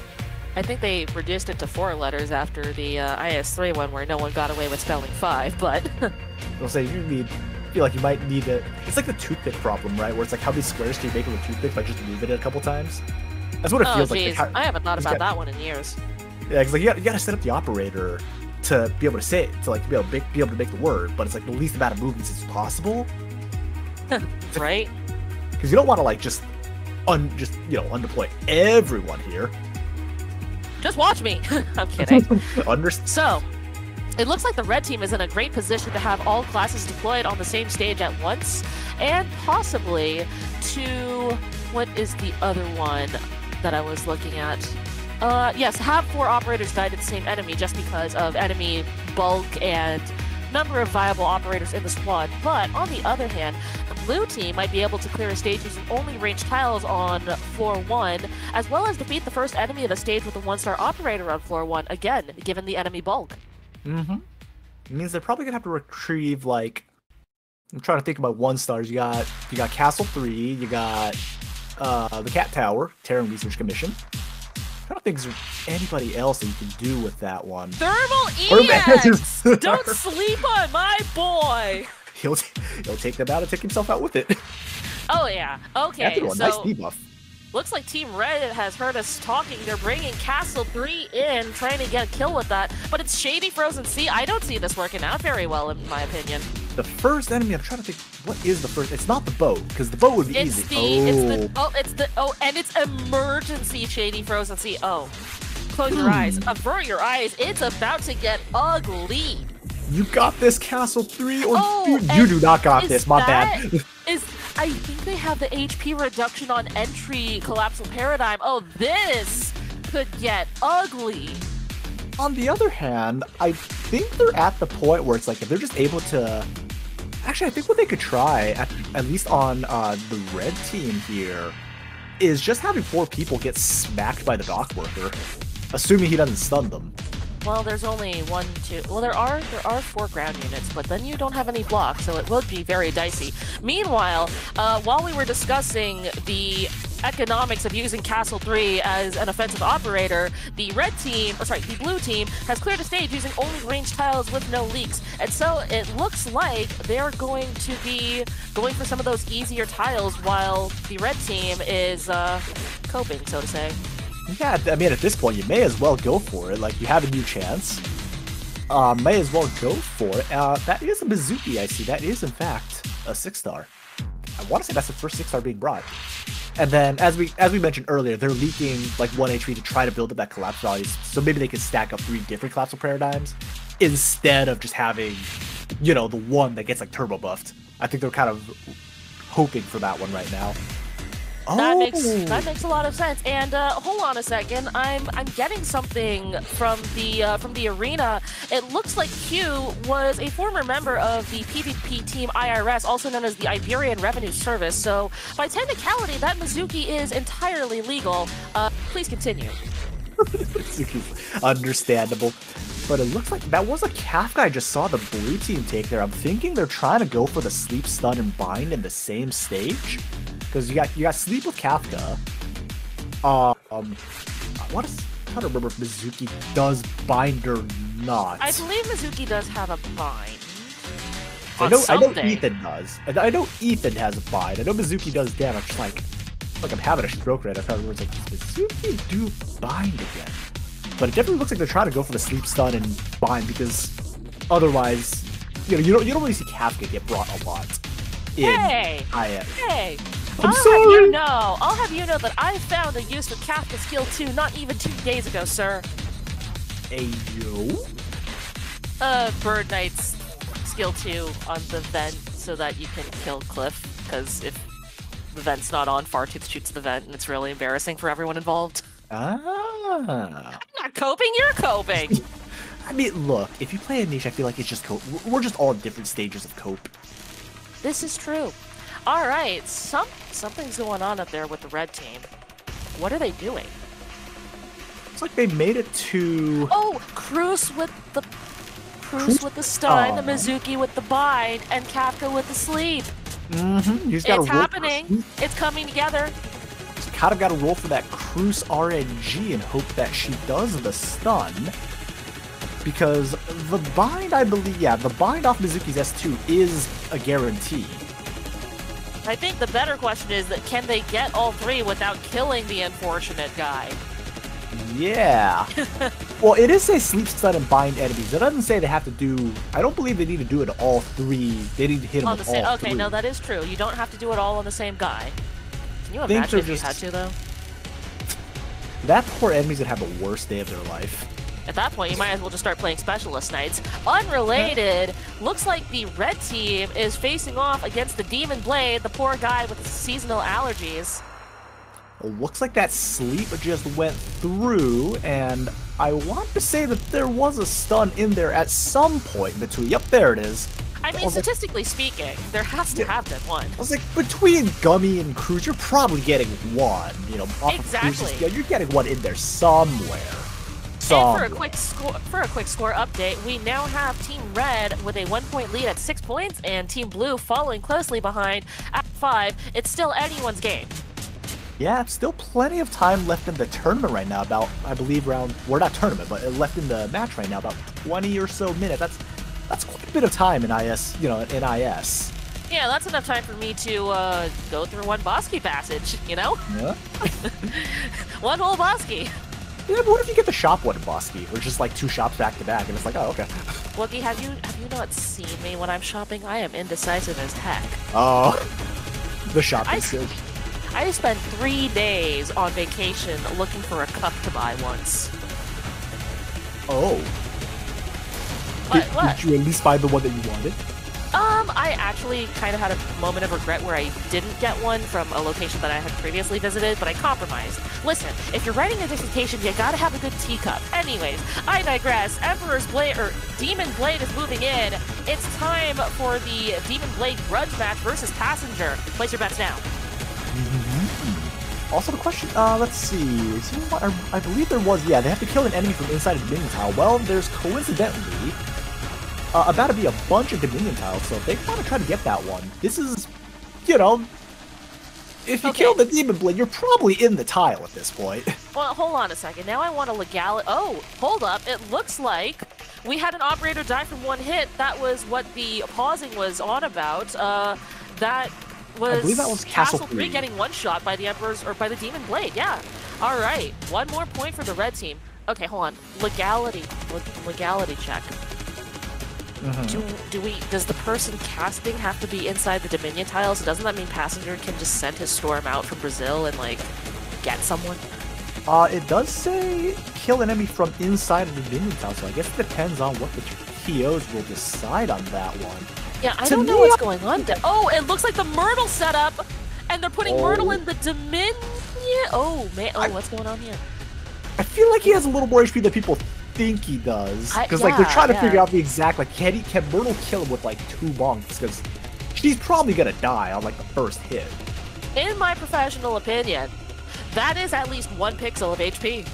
I think they reduced it to four letters after the uh, IS3 one, where no one got away with spelling five. But <laughs> they'll say you need feel like you might need it. It's like the toothpick problem, right? Where it's like how many squares do you make with a toothpick by just moving it a couple times? That's what it oh, feels geez. like. I haven't thought about that one in years. Yeah, because like you got, you got to set up the operator to be able to say it, to like be able to make, be able to make the word, but it's like the least amount of movements as possible. right? Because you don't want to like just un just you know undeploy everyone here. Just watch me. <laughs> I'm kidding. <laughs> Understand? So, it looks like the red team is in a great position to have all classes deployed on the same stage at once, and possibly to what is the other one that I was looking at? Uh, yes, have four operators died to the same enemy just because of enemy bulk and number of viable operators in the squad. But on the other hand, the blue team might be able to clear a stage using only ranged tiles on floor one, as well as defeat the first enemy of the stage with a one-star operator on floor one, again, given the enemy bulk. Mm-hmm. It means they're probably gonna have to retrieve like I'm trying to think about one stars. You got you got Castle Three, you got uh the Cat Tower, Terran Research Commission. I don't think there's anybody else that you can do with that one. Thermal EX! don't sleep on my boy! <laughs> He'll, he'll take them out and take himself out with it. Oh, yeah. Okay, so... Nice debuff. Looks like Team Red has heard us talking. They're bringing Castle 3 in, trying to get a kill with that. But it's Shady Frozen Sea. I don't see this working out very well, in my opinion. The first enemy, I'm trying to think, what is the first? It's not the boat, because the boat would be it's easy. The, oh. It's the, oh, it's the, oh, and it's emergency Shady Frozen Sea. Oh, close your eyes, hmm. avert your eyes. It's about to get ugly. You got this, Castle 3, or oh, you, you do not got this, my that, bad. <laughs> is I think they have the HP reduction on entry collapsal paradigm. Oh, this could get ugly. On the other hand, I think they're at the point where it's like if they're just able to. Actually, I think what they could try, at, at least on uh, the red team here, is just having four people get smacked by the dock worker, assuming he doesn't stun them. Well, there's only one, two. Well, there are there are four ground units, but then you don't have any blocks, so it would be very dicey. Meanwhile, uh, while we were discussing the economics of using Castle 3 as an offensive operator, the red team, or sorry, the blue team has cleared a stage using only ranged tiles with no leaks. And so it looks like they're going to be going for some of those easier tiles while the red team is uh, coping, so to say. Yeah, I mean, at this point, you may as well go for it. Like, you have a new chance. Uh, may as well go for it. Uh, that is a Mizuki, I see. That is, in fact, a six-star. I want to say that's the first six-star being brought. And then, as we as we mentioned earlier, they're leaking like one HP to try to build up that collapse values. So maybe they could stack up three different collapsal paradigms instead of just having, you know, the one that gets like turbo buffed. I think they're kind of hoping for that one right now. That makes that makes a lot of sense. And uh, hold on a second, I'm I'm getting something from the uh, from the arena. It looks like Q was a former member of the PvP team IRS, also known as the Iberian Revenue Service. So by technicality, that Mizuki is entirely legal. Uh, please continue. <laughs> understandable. But it looks like that was a Kafka I just saw the blue team take there. I'm thinking they're trying to go for the sleep, stun, and bind in the same stage because you got you got sleep with Kafka. Um, I want to try to remember if Mizuki does bind or not. I believe Mizuki does have a bind. I know, I know Ethan does. I know Ethan has a bind. I know Mizuki does damage. Like, like I'm having a stroke right. now. I remember. It's like, does Mizuki do bind again? But it definitely looks like they're trying to go for the sleep stun and bind because otherwise, you know, you don't you don't really see Kafka get brought a lot. In hey, IM. hey, I'm I'll sorry. have you know. I'll have you know that I found a use for Kafka skill 2 not even two days ago, sir. A yo? Uh, Bird Knight's skill 2 on the vent so that you can kill Cliff, because if the vent's not on, Fartooth shoots the vent, and it's really embarrassing for everyone involved. Ah. I'm not coping, you're coping! <laughs> I mean, look, if you play a niche, I feel like it's just cope. We're just all different stages of cope. this is true. Alright, some something's going on up there with the red team. What are they doing? It's like they made it to. Oh, Kroos with the Kroos with the stun, the Mizuki with the bind, and Kafka with the sleep. Mm-hmm. You just gotta It's roll- happening. It's coming together. Kind of gotta roll for that Cruise RNG and hope that she does the stun. Because the bind, I believe, yeah, the bind off Mizuki's S2 is a guarantee. I think the better question is that can they get all three without killing the unfortunate guy? Yeah. <laughs> well, it is say sleep stun and bind enemies. It doesn't say they have to do. I don't believe they need to do it all three. They need to hit them On the with same. all Okay, three. no, that is true. You don't have to do it all on the same guy. Can you imagine you just- had to though? That poor enemies would have the worst day of their life. At that point, you might as well just start playing Specialist Knights. Unrelated, looks like the red team is facing off against the Demon Blade, the poor guy with seasonal allergies. Looks like that sleep just went through, and I want to say that there was a stun in there at some point between. Yep, there it is. I mean, the- statistically speaking, there has to Yeah. have been one. I was like, between Gummy and Kroos, you're probably getting one. You know, of Exactly. scale, you're getting one in there somewhere. And for a quick score, for a quick score update, we now have Team Red with a one-point lead at six points, and Team Blue following closely behind at five. It's still anyone's game. Yeah, still plenty of time left in the tournament right now. About, I believe, around, we're well, not tournament, but left in the match right now, about 20 or so minutes. That's that's quite a bit of time in IS, you know, in IS. Yeah, that's enough time for me to uh, go through one Bosky passage. You know, Yeah. <laughs> one whole Bosky. Yeah, but what if you get the shop one in Bosky, or just like two shops back to back, and it's like, oh, okay. <laughs> Wookie, have you have you not seen me when I'm shopping? I am indecisive as heck. Oh, the shop I. I spent three days on vacation looking for a cup to buy once. Oh, What? did, What? did you at least find the one that you wanted? Um, I actually kind of had a moment of regret where I didn't get one from a location that I had previously visited, but I compromised. Listen, if you're writing a dissertation, you gotta have a good teacup. Anyways, I digress. Emperor's Blade, or Demon Blade is moving in. It's time for the Demon Blade grudge match versus Passenger. Place your bets now. Also, the question, uh, let's see. One- I, I believe there was, yeah, they have to kill an enemy from inside a Dominion tile. Well, there's coincidentally uh, about to be a bunch of Dominion tiles, so if they want to try to get that one, this is, you know, if you Okay. kill the Demon Blade, you're probably in the tile at this point. <laughs> Well, hold on a second. Now I want a legality. Oh, hold up. It looks like we had an operator die from one hit. That was what the pausing was on about. Uh, that was, believe that was Castle Three. getting one shot by the Emperor's or by the Demon Blade. Yeah. All right. One more point for the red team. Okay, hold on. Legality. Le- legality check. Do, do we? Does the person casting have to be inside the Dominion tile? So doesn't that mean Passenger can just send his storm out from Brazil and like get someone? Uh, it does say kill an enemy from inside of the Dominion tile, so I guess it depends on what the TOs will decide on that one. Yeah, I To don't know what's going on there. Oh, it looks like the Myrtle setup, and they're putting Oh. Myrtle in the Dominion. Oh man, oh, I- what's going on here? I feel like he has a little more HP than people think he does. Because like they're trying to yeah. figure out the exact like can he can Myrtle kill him with like two bonks? Because she's probably gonna die on like the first hit. In my professional opinion, that is at least one pixel of HP.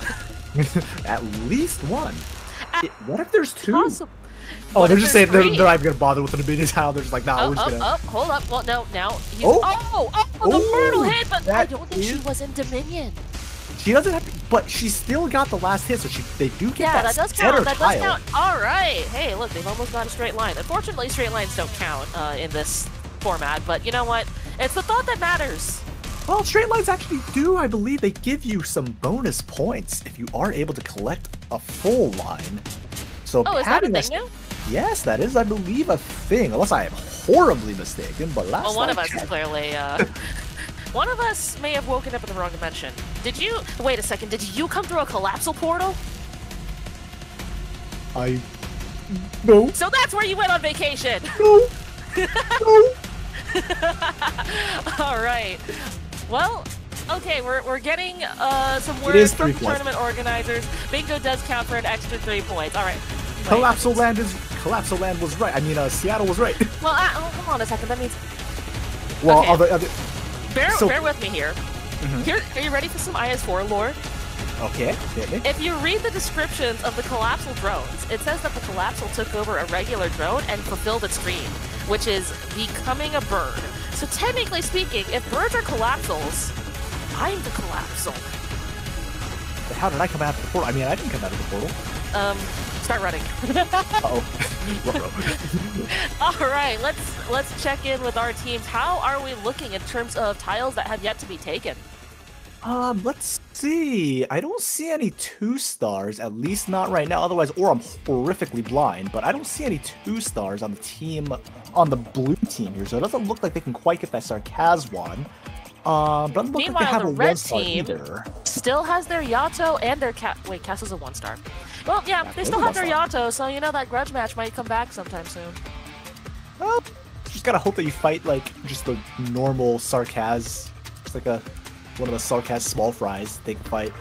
<laughs> At least one. It- what if there's two? Possible. Oh, What they're just saying they're, they're not even gonna bother with the Dominion tile. They're just like, nah, Oh, we're just oh, gonna. oh, hold up. Well, no, now he's. Oh. Oh, oh, the Oh, Myrtle hit, but I don't think she was in Dominion. She doesn't have, to, but she still got the last hit, so she they do get Yeah, that, that does count. That tile. does count. All right. Hey, look, they've almost got a straight line. Unfortunately, straight lines don't count uh, in this format. But you know what? It's the thought that matters. Well, straight lines actually do, I believe, they give you some bonus points if you are able to collect a full line. So Oh, is that a having thing? Yes, that is, I believe, a thing. Unless I am horribly mistaken, but last Well, one of us is checked- clearly. Uh, <laughs> one of us may have woken up in the wrong dimension. Did you? Wait a second. Did you come through a collapsal portal? I. No. So that's where you went on vacation. No. no! <laughs> All right. Well, okay, we're, we're getting uh, some word from three the points. tournament organizers. Bingo does count for an extra three points. All right. Wait. Collapsal Land is Collapsal Land was right. I mean, uh, Seattle was right. Well, uh, oh, hold on a second. That means well, Okay. other, other, bear So- bear with me here. Mhm. Here, are you ready for some IS4 lore? okay. If you read the descriptions of the collapsal drones, it says that the collapsal took over a regular drone and fulfilled its dream, which is becoming a bird. So technically speaking, if birds are collapsals, I'm the collapsal. How did I come out of the portal? I mean, I didn't come out of the portal. Um, start running. <laughs> Uh-oh. <laughs> All right, let's let's check in with our teams. How are we looking in terms of tiles that have yet to be taken? um, let's see. I don't see any two stars, at least not right now. Otherwise, or I'm horrifically blind, but I don't see any two stars on the team, on the blue team here. So it doesn't look like they can quite get that Sarkaz one. Um, like Meanwhile, they have the a red team- either. Still has their Yato and their cat. Wait, Castle's a one star. Well, yeah, they still have their Yato, so you know that grudge match might come back sometime soon. Well, just gotta hope that you fight like just the normal Sarkaz. It's like a one of the Sarkaz small fries they can fight.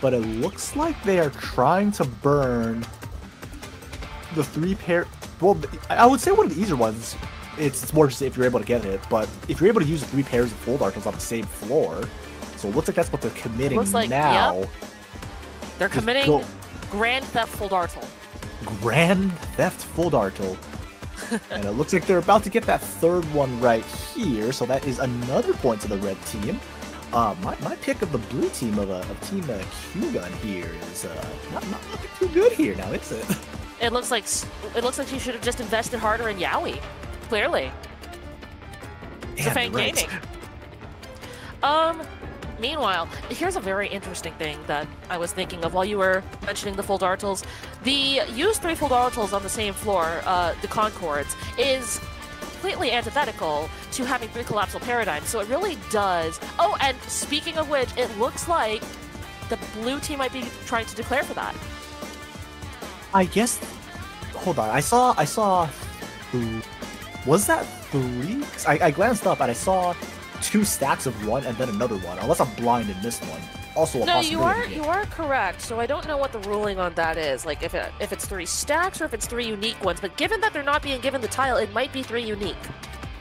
But it looks like they are trying to burn the three pair. Well, I would say one of the easier ones. It's, it's more just if you're able to get it, but if you're able to use the three pairs of Foldartals on the same floor, so it looks like that's what they're committing like- now. They're committing Grand Theft Foldartal. Grand Theft Foldartal. <laughs> and it looks like they're about to get that third one right here, so that is another point to the red team. Uh, my, my pick of the blue team of, uh, of Team uh, Q-Gun here is uh, not, not looking too good here now, is it? <laughs> It looks like it looks like you should have just invested harder in Yowie. Clearly, a Damn, right. Gaming. Um. Meanwhile, here's a very interesting thing that I was thinking of while you were mentioning the Foldartals. The use three Foldartals on the same floor, uh, the Concords, is completely antithetical to having three collapsal paradigms. So it really does. Oh, and speaking of which, it looks like the blue team might be trying to declare for that. I guess. Hold on, I saw. I saw. Was that three? I, I glanced up and I saw two stacks of one and then another one. Unless I'm blind and missed one. Also a No, you are you are correct. So I don't know what the ruling on that is. Like if it, if it's three stacks or if it's three unique ones. But given that they're not being given the tile, it might be three unique.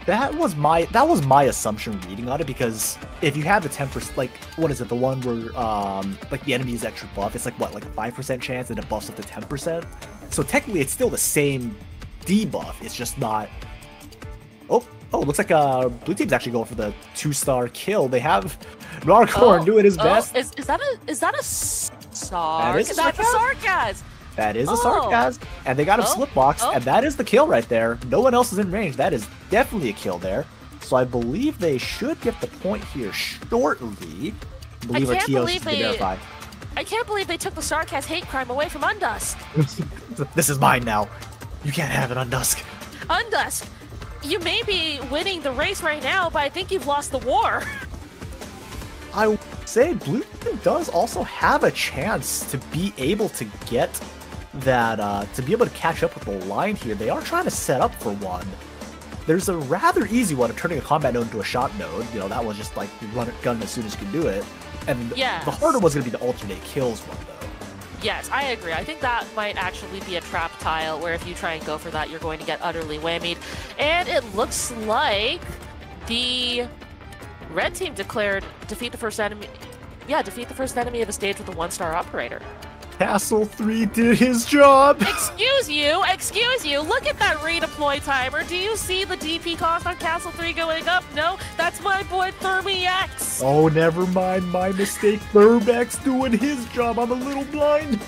That was my that was my assumption reading on it because if you have the ten percent like what is it the one where um like the enemy is extra buff it's like what like a five percent chance and it buffs up to ten percent so technically it's still the same debuff it's just not oh oh looks like uh blue team's actually going for the two star kill they have Noir Corne doing his oh, best Is, is that a is that a sarc? is a That's a sarcasm. sarcasm. that is a Oh. and they got a Oh, slip box oh. and that is the kill right there no one else is in range that is definitely a kill there so I believe they should get the point here shortly. I believe our can't believe they- verified. I can't believe they took the sarcasm hate crime away from Undusk. <laughs> this is mine now. You can't have it on Dusk. Undusk, you may be winning the race right now, but I think you've lost the war. <laughs> I would say Blue Team does also have a chance to be able to get that, uh, to be able to catch up with the line here. They are trying to set up for one. There's a rather easy one of turning a combat node into a shot node. You know, that was just like run it gun as soon as you can do it. And the harder one's going to be the alternate kills one, though. Yes, I agree. I think that might actually be a trap tile where if you try and go for that, you're going to get utterly whammied. And it looks like the red team declared defeat the first enemy. Yeah, defeat the first enemy of a stage with a one-star operator. Castle 3 did his job! <laughs> Excuse you, excuse you. Look at that redeploy timer. Do you see the DP cost on Castle 3 going up? No, that's my boy Thermi X. Oh, never mind, my mistake. Thermax doing his job. I'm a little blind.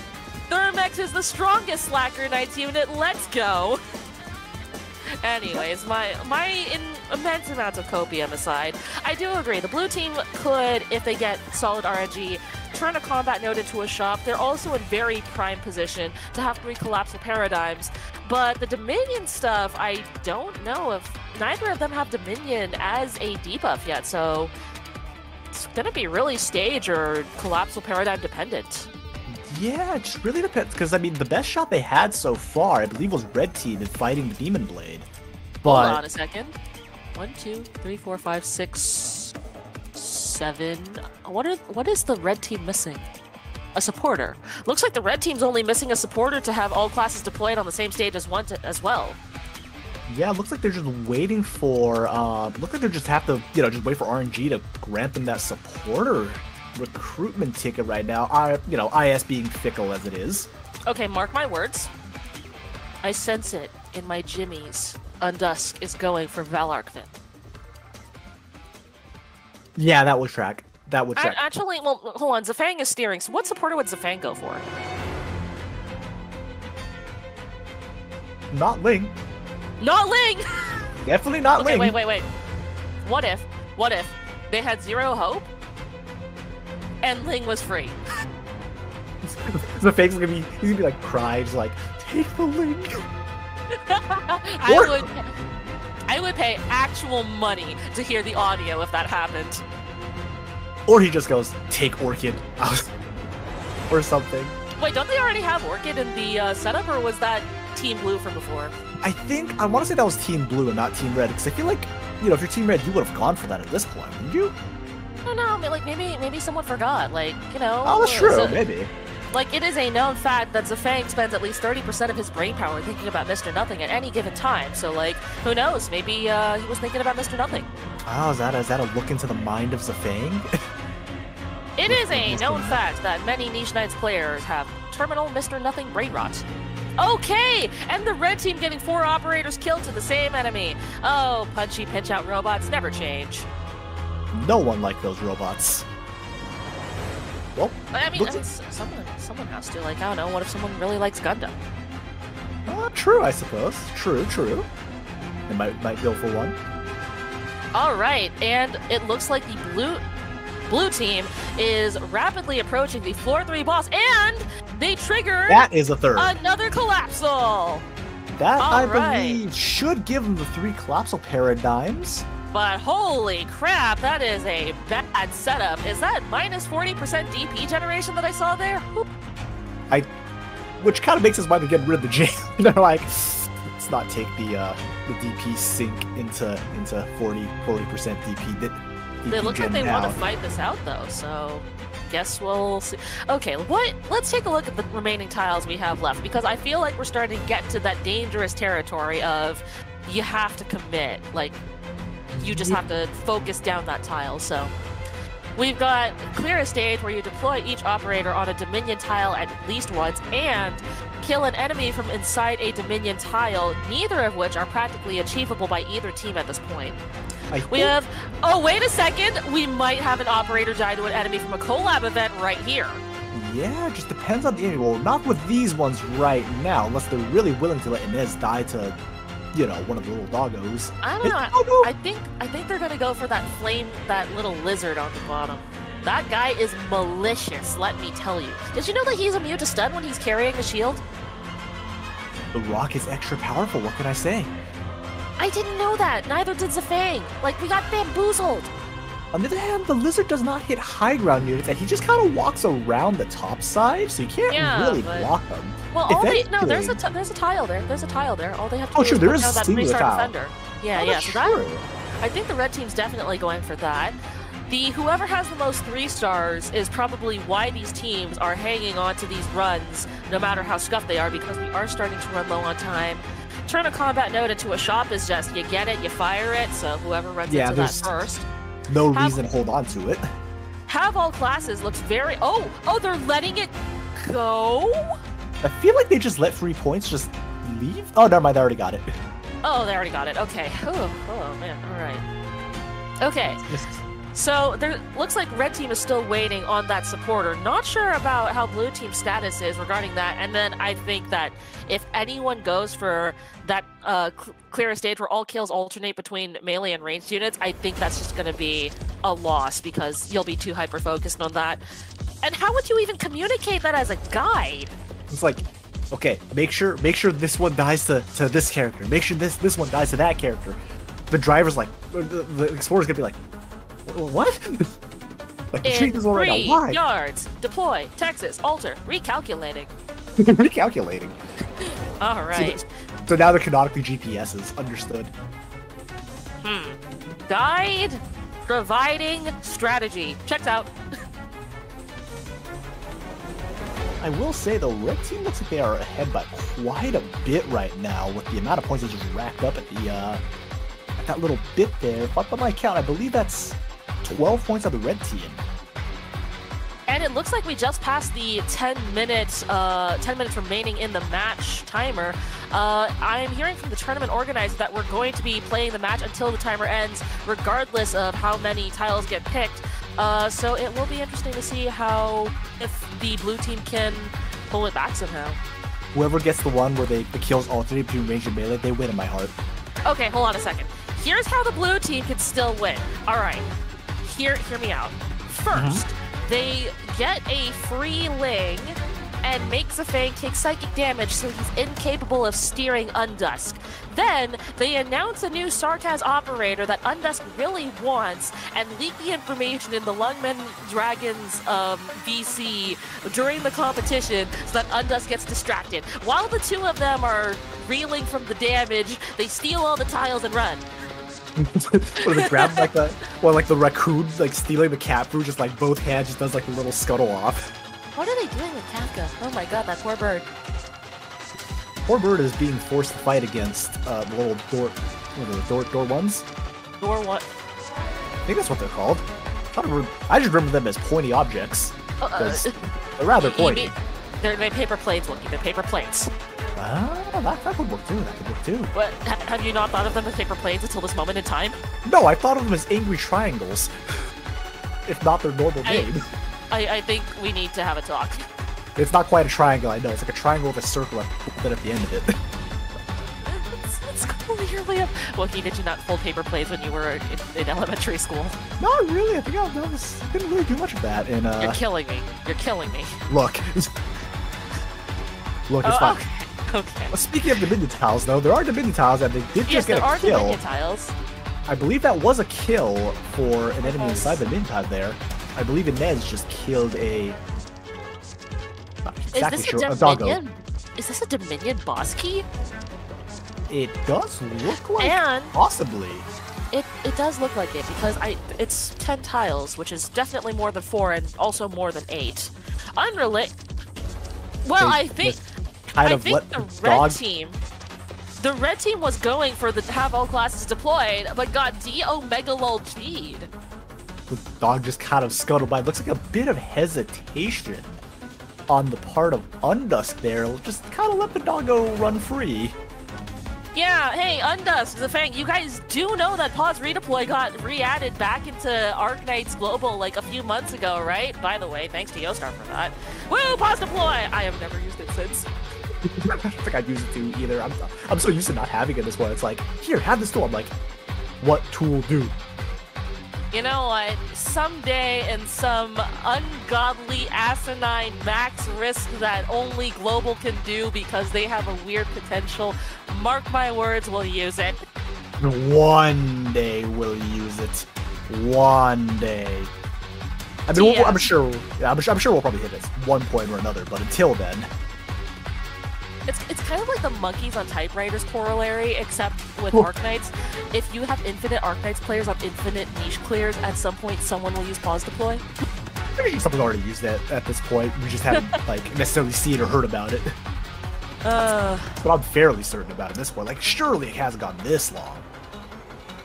Thermex is the strongest Slacker Knights unit. Let's go. Anyways, my my in, immense amounts of copium aside, I do agree. The blue team could, if they get solid RNG, turn a combat node into a shop. They're also in very prime position to have three collapsal paradigms. But the Dominion stuff, I don't know if neither of them have Dominion as a debuff yet. So it's gonna be really stage or collapsal paradigm dependent. Yeah, it just really depends. Because, I mean, the best shot they had so far, I believe, was Red Team in fighting the Demon Blade. But Hold on a second. One, two, three, four, five, six, seven. What are what is the red team missing? A supporter. Looks like the red team's only missing a supporter to have all classes deployed on the same stage as one to, as well. yeah, looks like they're just waiting for. Uh, look like they just have to, you know, just wait for RNG to grant them that supporter recruitment ticket right now. I, you know, IS being fickle as it is. Okay, mark my words. I sense it in my jimmies. Undusk is going for Valarqvin. Yeah, that would track. That would track. Actually, well, hold on. Zafang is steering. So, what supporter would Zafang go for? not Ling. Not Ling. <laughs> Definitely not okay, Ling. wait, wait, wait. What if? What if they had zero hope, and Ling was free? <laughs> the fake's gonna be. He's gonna be like just like take the Ling. <laughs> I Or- would. I would pay actual money to hear the audio if that happened. Or he just goes take Orchid, out. <laughs> or something. Wait, don't they already have Orchid in the uh, setup, or was that Team Blue from before? I think I want to say that was Team Blue and not Team Red because I feel like you know if you're Team Red, you would have gone for that at this point, wouldn't you? I don't know. Like maybe maybe someone forgot. Like you know. Oh, that's true. a- Maybe. Like it is a known fact that Zafang spends at least thirty percent of his brain power thinking about Mr. Nothing at any given time. So like, who knows? Maybe uh, he was thinking about Mr. Nothing. Oh, is that is that a look into the mind of Zafang? <laughs> It is a <laughs> known fact that many Niche Knights players have terminal Mr. Nothing brain rot. Okay, and the red team getting four operators killed to the same enemy. Oh, punchy pinch out robots never change. no one liked those robots. Well, I mean, and someone someone has to. Like, I don't know. What if someone really likes Gundam? uh, true, I suppose. True, true. They might might go for one. All right, and it looks like the blue blue team is rapidly approaching the floor three boss, and they trigger That is a third. another collapsal. that I all right. believe should give them the three collapsal paradigms. But holy crap, that is a bad setup. Is that minus 40% DP generation that I saw there? Whoop. which kind of makes us want to get rid of the jail. <laughs> They're like, let's not take the uh, the DP sink into into 40 40 percent DP. DP They look like they down. want to fight this out though, so guess we'll see. Okay, what? Let's take a look at the remaining tiles we have left because I feel like we're starting to get to that dangerous territory of you have to commit. Like you just have to focus down that tile. So we've got clear a stage where you deploy each operator on a Dominion tile at least once and kill an enemy from inside a Dominion tile, neither of which are practically achievable by either team at this point. I We have. Oh, wait a second. We might have an operator die to an enemy from a collab event right here. Yeah, it just depends on the enemy. Well, not with these ones right now, unless they're really willing to let Inez die to, you know, one of the little doggos. I don't know. I, Oh, no. I think I think they're gonna go for that flame, that little lizard on the bottom. That guy is malicious. Let me tell you. Did you know that he's immune to stun when he's carrying a shield? The rock is extra powerful. What can I say? I didn't know that. Neither did Zafang. Like we got bamboozled. On the other hand, the lizard does not hit high ground units, and he just kind of walks around the top side, so you can't Yeah, really but- block him. Well, If all they no, there's a there's a tile there. There's a tile there. All they have to Oh, do sure, is there is down that three-star tile. defender. Yeah, Oh, yeah. So that. I think the red team's definitely going for that. The whoever has the most three stars is probably why these teams are hanging on to these runs, no matter how scuffed they are, because we are starting to run low on time. Turn a combat node into a shop is just you get it, you fire it. So whoever runs Yeah, into that first. No How- reason to hold on to it. Have all classes looks very. Oh, oh, they're letting it go. I feel like they just let three points just leave. Oh, never mind. They already got it. Oh, they already got it. Okay. Oh, oh man. All right. Okay. So there looks like red team is still waiting on that supporter. Not sure about how blue team status is regarding that. And then I think that if anyone goes for that uh, cl- clear stage where all kills alternate between melee and ranged units, I think that's just going to be a loss because you'll be too hyper focused on that. And how would you even communicate that as a guide? It's like, okay, make sure make sure this one dies to, to this character. Make sure this this one dies to that character. The driver's like, the, the explorer's gonna be like, "Wh- what? like the treat In is all right three now. Yards, deploy, Texas, alter, recalculating. <laughs> Recalculating. All right. See, right. So now they're canonically GPSs. Understood. Hmm. Guide providing strategy. Checks out. I will say the red team looks like they are ahead by quite a bit right now with the amount of points they just racked up at the uh, at that little bit there. But by my count, I believe that's 12 points on the red team. And it looks like we just passed the 10 minutes, uh, 10 minutes remaining in the match timer. Uh, I'm hearing from the tournament organizer that we're going to be playing the match until the timer ends, regardless of how many tiles get picked. Uh, so it will be interesting to see how if the blue team can pull it back somehow. Whoever gets the one where they the kills alternate between range and melee, they win in my heart. Okay, hold on a second. Here's how the blue team can still win. All right, hear hear me out. 1st mm-hmm. they get a free Ling and makes Zafang take psychic damage so he's incapable of steering Undusk. Then, they announce a new Sarkaz operator that Undusk really wants and leak the information in the Lungmen Dragons um, VC during the competition so that Undusk gets distracted. While the two of them are reeling from the damage, they steal all the tiles and run. Or they grab like the, well like the raccoon like stealing the cat food, just like both hands just does like a little scuttle off. What are they doing with Kafka? Oh my god, that poor bird. Poor bird is being forced to fight against uh, the little door, what are the door, door ones? Door what? I think that's what they're called. I, I just remember them as pointy objects. Uh, uh, they're rather pointy. they're, they're paper plates, Wookie. They're paper plates. Ah, that, that could work too. That could work too. But have you not thought of them as paper planes until this moment in time? No, I thought of them as angry triangles. if not their normal I, name. I, I think we need to have a talk. It's not quite a triangle, I know. It's like a triangle with a circle at, at the end of it. it's, it's clearly a... Wookie, did you not fold paper plates when you were in, in elementary school? Not really. I think I, I, was, I didn't really do much of that. In, uh... You're killing me. You're killing me. Look. <laughs> Look, it's oh, fine. Okay. <laughs> Okay. Well, speaking of Dominion tiles, though, there are Dominion tiles that they did yes, just get a kill. Dominion tiles. I believe that was a kill for an enemy inside the Mintad there. I believe Ines just killed a. Exactly Is this sure, a Dominion? A Is this a Dominion boss key? It does look like and possibly. It it does look like it because I it's ten tiles, which is definitely more than four and also more than eight. Unrelated. Well, they, I think I think the red dog... team the red team was going for the have all classes deployed, but got D Omega lol cheed. The dog just kind of scuttled by. It Looks like a bit of hesitation on the part of Undusk there. Just kind of let the doggo run free. Yeah, hey, Undusk, Zafang, you guys do know that Pause Redeploy got re-added back into Arknights Global like a few months ago, right? By the way, thanks to Yostar for that. Woo, Pause Deploy! I have never used it since. <laughs> I don't think I'd use it to either. I'm, I'm so used to not having it this one. It's like, here, have this tool. I'm like, what tool do? You know what? Someday in some ungodly, asinine max risk that only Global can do because they have a weird potential, mark my words, we'll use it. One day we'll use it. One day. I mean, we'll, I'm sure. Yeah, I'm, I'm sure we'll probably hit it at one point or another. But until then, it's, it's kind of like the monkeys on typewriters corollary, except with Arknights. If you have infinite Arknights players on infinite niche clears, at some point someone will use pause deploy. Maybe someone already used that at this point. We just haven't <laughs> like necessarily seen or heard about it. Uh, but I'm fairly certain about it at this point. Like, surely it hasn't gone this long.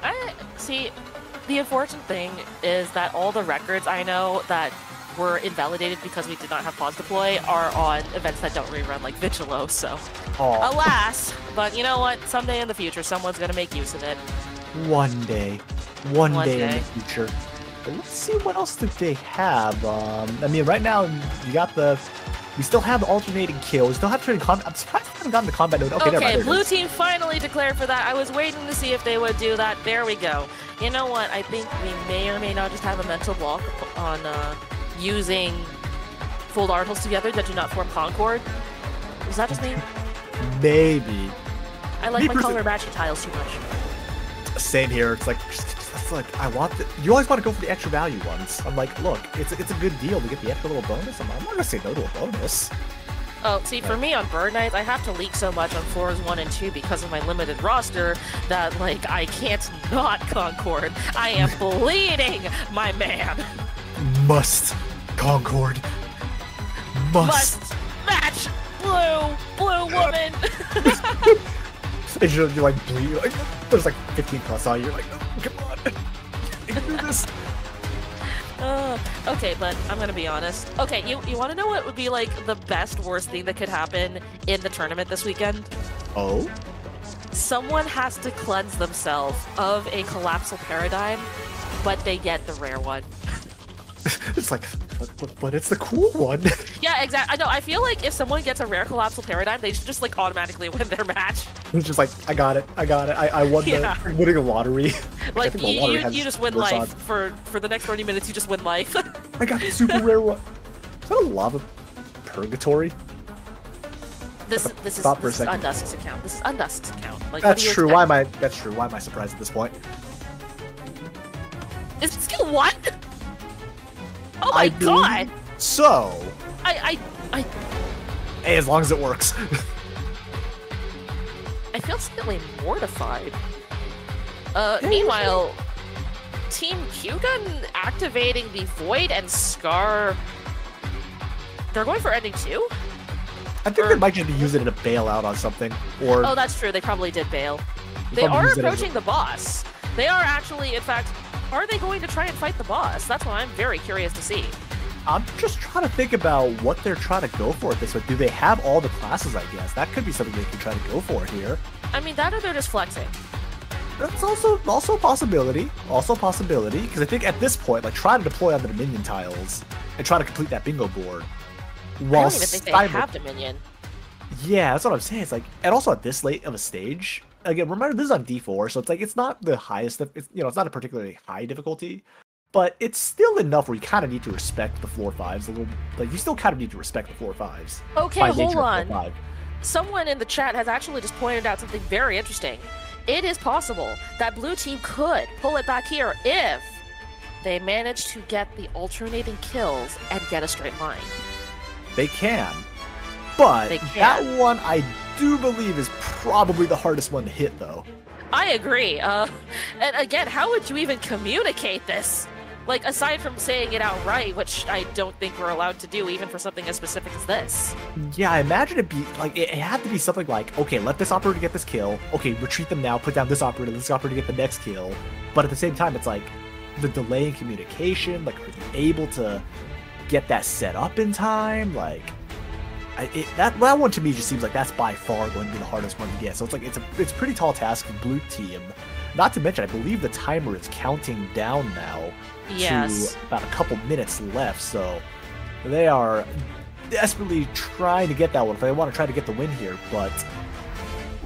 I see. The unfortunate thing is that all the records I know that were invalidated because we did not have pause deploy are on events that don't rerun like Vigilo, so Aww. alas. But you know what? Someday in the future, someone's gonna make use of it. One day. One, One day, day, in the future. But let's see what else do they have. Um, I mean, right now, you got the... We still have the alternating kills. We still have training combat. I'm surprised we haven't gotten the combat node. Okay, okay blue team finally declared for that. I was waiting to see if they would do that. There we go. You know what? I think we may or may not just have a mental block on uh, using Foldartals together that do not form concord. Is that just me? Maybe. I like me my color matching tiles too much. Same here. It's like, it's like I want the. You always want to go for the extra value ones. I'm like, look, it's it's a good deal to get the extra little bonus. I'm, I'm not gonna say no to a bonus. Oh, see, for me on Bird Nights, I have to leak so much on floors one and two because of my limited roster that, like, I can't <laughs> not Concord. I am <laughs> bleeding, my man. Must Concord. Must. Must match blue, blue woman. <laughs> And you're, you're like bleed. Like, there's like 15 plus on you. You're like, oh, come on. <laughs> Do this. Uh, okay, but I'm gonna be honest. Okay, you you want to know what would be like the best worst thing that could happen in the tournament this weekend? Oh? Someone has to cleanse themselves of a collapsal paradigm, but they get the rare one. <laughs> <laughs> It's like, but, but, but it's the cool one. <laughs> Yeah, exactly. I know. I feel like if someone gets a rare collapsal paradigm, they should just like automatically <laughs> win their match. It's just like, I got it. I got it. I, I won Yeah. the winning a lottery. I Like you, lottery you, just win life odds. for for the next 30 minutes. You just win life. I got the super rare one. Is that a lava purgatory? this this is, this is. Undusk's account. This is Undusk's account. Like That's true. expect? Why am I? That's true. Why am I surprised at this point? Is it skill one? Oh my I god! So, I I I hey, as long as it works. <laughs> I feel slightly mortified. Uh, meanwhile, Team Q-Gun activating the Void and Scar. They're going for ending two? I think they might just be using it to bail out on something, or Oh, that's true. They probably did bail. They They are as a- approaching the boss. They are actually, in fact, are they going to try and fight the boss? That's what I'm very curious to see. I'm just trying to think about what they're trying to go for at this point. Do they have all the classes? I guess that could be something they can try to go for here. I mean, that or they're just flexing. That's also also a possibility. Also a possibility because I think at this point, like try to deploy on the Dominion tiles and try to complete that bingo board. I While don't even think they Cyber- have Dominion. Yeah, that's what I'm saying. It's like, and also at this late of a stage, again, remember this is on D4, so it's like it's not the highest. It's you know, it's not a particularly high difficulty, but it's still enough where you kind of need to respect the floor fives a little. Like you still kind of need to respect the floor fives. Okay, hold on. Someone in the chat has actually just pointed out something very interesting. It is possible that blue team could pull it back here if they manage to get the alternating kills and get a straight line. They can, but They that one I do believe is probably the hardest one to hit, though. I agree. Uh, and again, how would you even communicate this? Like, aside from saying it outright, which I don't think we're allowed to do, even for something as specific as this. Yeah, I imagine it be like it, it had to be something like, okay, let this operator get this kill. Okay, retreat them now. Put down this operator. This operator to get the next kill. But at the same time, it's like the delay in communication. Like, are you able to get that set up in time? Like, I, it, that that one to me just seems like that's by far going to be the hardest one to get. So it's like it's a it's a pretty tall task for blue team. Not to mention, I believe the timer is counting down now Yes. to about a couple minutes left. So they are desperately trying to get that one if they want to try to get the win here. But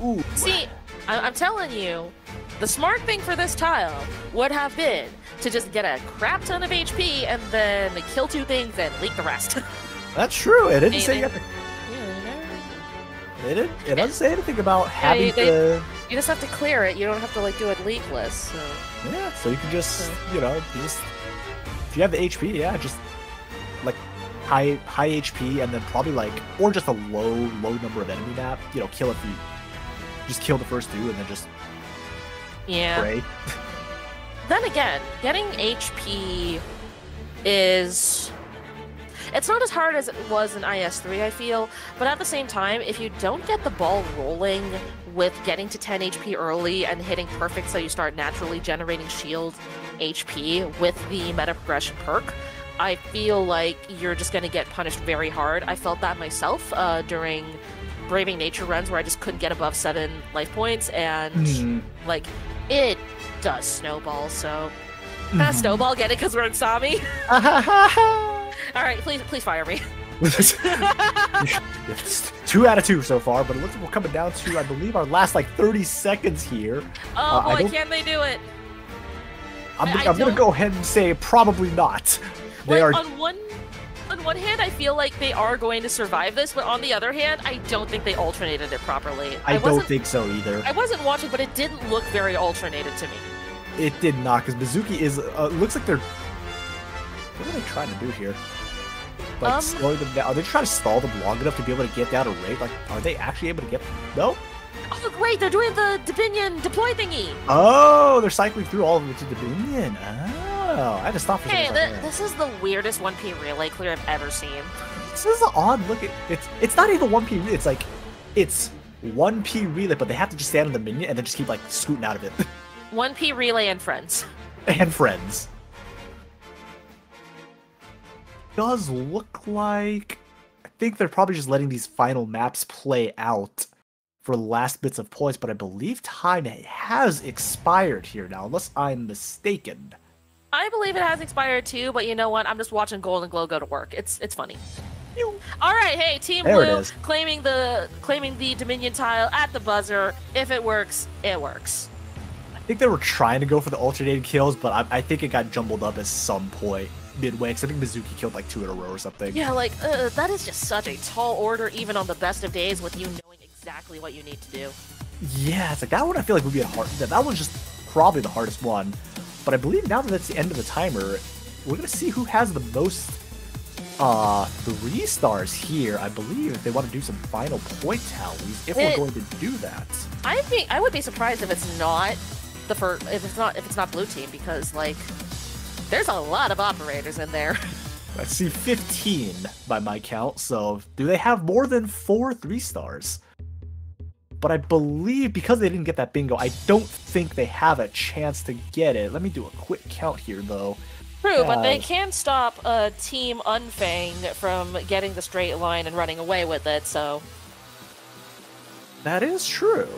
ooh, See, I- I'm telling you, the smart thing for this tile would have been to just get a crap ton of HP and then kill two things and leak the rest. <laughs> that's true. It didn't say you have to, it didn't. It doesn't say anything about having they- to. you just have to clear it. You don't have to like do it leakless. So. Yeah, so you can just So- you know just if you have the HP, yeah, just like high high HP and then probably like or just a low low number of enemy map. You know, kill a few. Just kill the first two and then just Yeah. pray. Then again, getting HP is. It's not as hard as it was in IS3, I feel, but at the same time, if you don't get the ball rolling with getting to 10 HP early and hitting perfect so you start naturally generating shield HP with the meta progression perk, I feel like you're just going to get punished very hard. I felt that myself uh, during Braving Nature runs where I just couldn't get above seven life points, and Mhm. like it does snowball. So uh, snowball, get it? Because we're in Sami. <laughs> <laughs> All right, please, please fire me. <laughs> Two out of two so far, but it looks like we're coming down to, I believe, our last like 30 seconds here. Oh Uh, I boy, don't- can they do it? I'm, I- gonna- I I'm gonna go ahead and say probably not. They Like are. on one, on one hand, I feel like they are going to survive this, but on the other hand, I don't think they alternated it properly. I, don't wasn't, think so either. I wasn't watching, but it didn't look very alternated to me. It did not, because Mizuki is. Uh, looks like they're. What are they trying to do here? Like Um, slowing them down. Are they trying to stall them long enough to be able to get down a rate? Like, are they actually able to get? No. Oh wait, they're doing the Dominion deploy thingy. Oh, they're cycling through all of it to Dominion. Oh, I had to stop for Hey, second. th- there. this is the weirdest 1P relay clear I've ever seen. This is an odd look. At, it's it's not even one P. relay, It's like it's one P relay, but they have to just stand on the minion and then just keep like scooting out of it. <laughs> 1P relay and friends. and friends. Does look like I think they're probably just letting these final maps play out for last bits of points, but I believe time has expired here now, unless I'm mistaken. I believe it has expired too, but you know what? I'm just watching Goldenglow go to work. It's it's funny. All right, hey, Team There Blue claiming the claiming the Dominion tile at the buzzer. If it works, it works. I think they were trying to go for the alternating kills, but I, I think it got jumbled up at some point midway. Because I think Mizuki killed like two in a row or something. Yeah, like uh, that is just such a tall order, even on the best of days, with you knowing exactly what you need to do. Yeah, it's like that one. I feel like would be a hard. That that one's just probably the hardest one. But I believe now that it's the end of the timer, we're gonna see who has the most uh three stars here. I believe if they want to do some final point tallies, if It- we're going to do that. I think I would be surprised if it's not the first if it's not if it's not blue team because like there's a lot of operators in there. <laughs> I see 15 by my count. So do they have more than four three stars? But I believe because they didn't get that bingo, I don't think they have a chance to get it. Let me do a quick count here though. True, but they Uh, can stop a team Unfang from getting the straight line and running away with it. So That is true.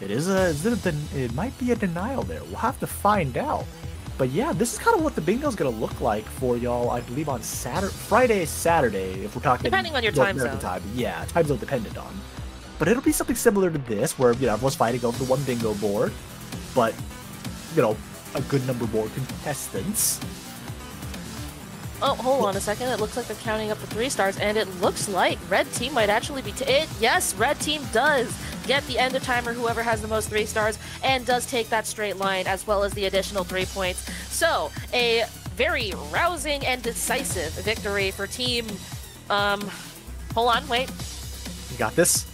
It is a, is it, a it might be a denial there. We'll have to find out. But yeah, this is kind of what the bingo's gonna look like for y'all. I believe on Saturday, Friday, Saturday, if we're talking Depending on your North time American zone. time. Yeah, time zone dependent on. But it'll be something similar to this, where you know everyone's fighting over the one bingo board, but you know a good number more contestants. Oh, hold on a second. It looks like they're counting up the three stars, and it looks like red team might actually be. It yes, red team does get the end of timer. Whoever has the most three stars and does take that straight line as well as the additional three points. So a very rousing and decisive victory for team. Um, hold on, wait. You got this.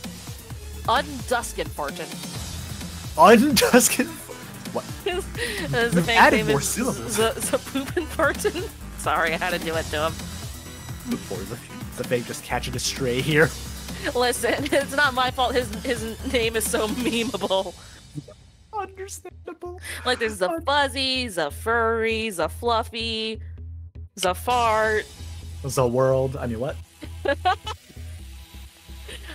Unduskin Fortune. <laughs> Unduskin. What? <laughs> The fake added more syllables. Z- Zapoopin Fortune. Sorry, I had to do it to him. Or the, the babe just catching a stray here. Listen, <laughs> it's not my fault. His his name is so memeable. Understandable. Like there's the fuzzy, the furry, the fluffy, the fart. The world. I mean, what? <laughs>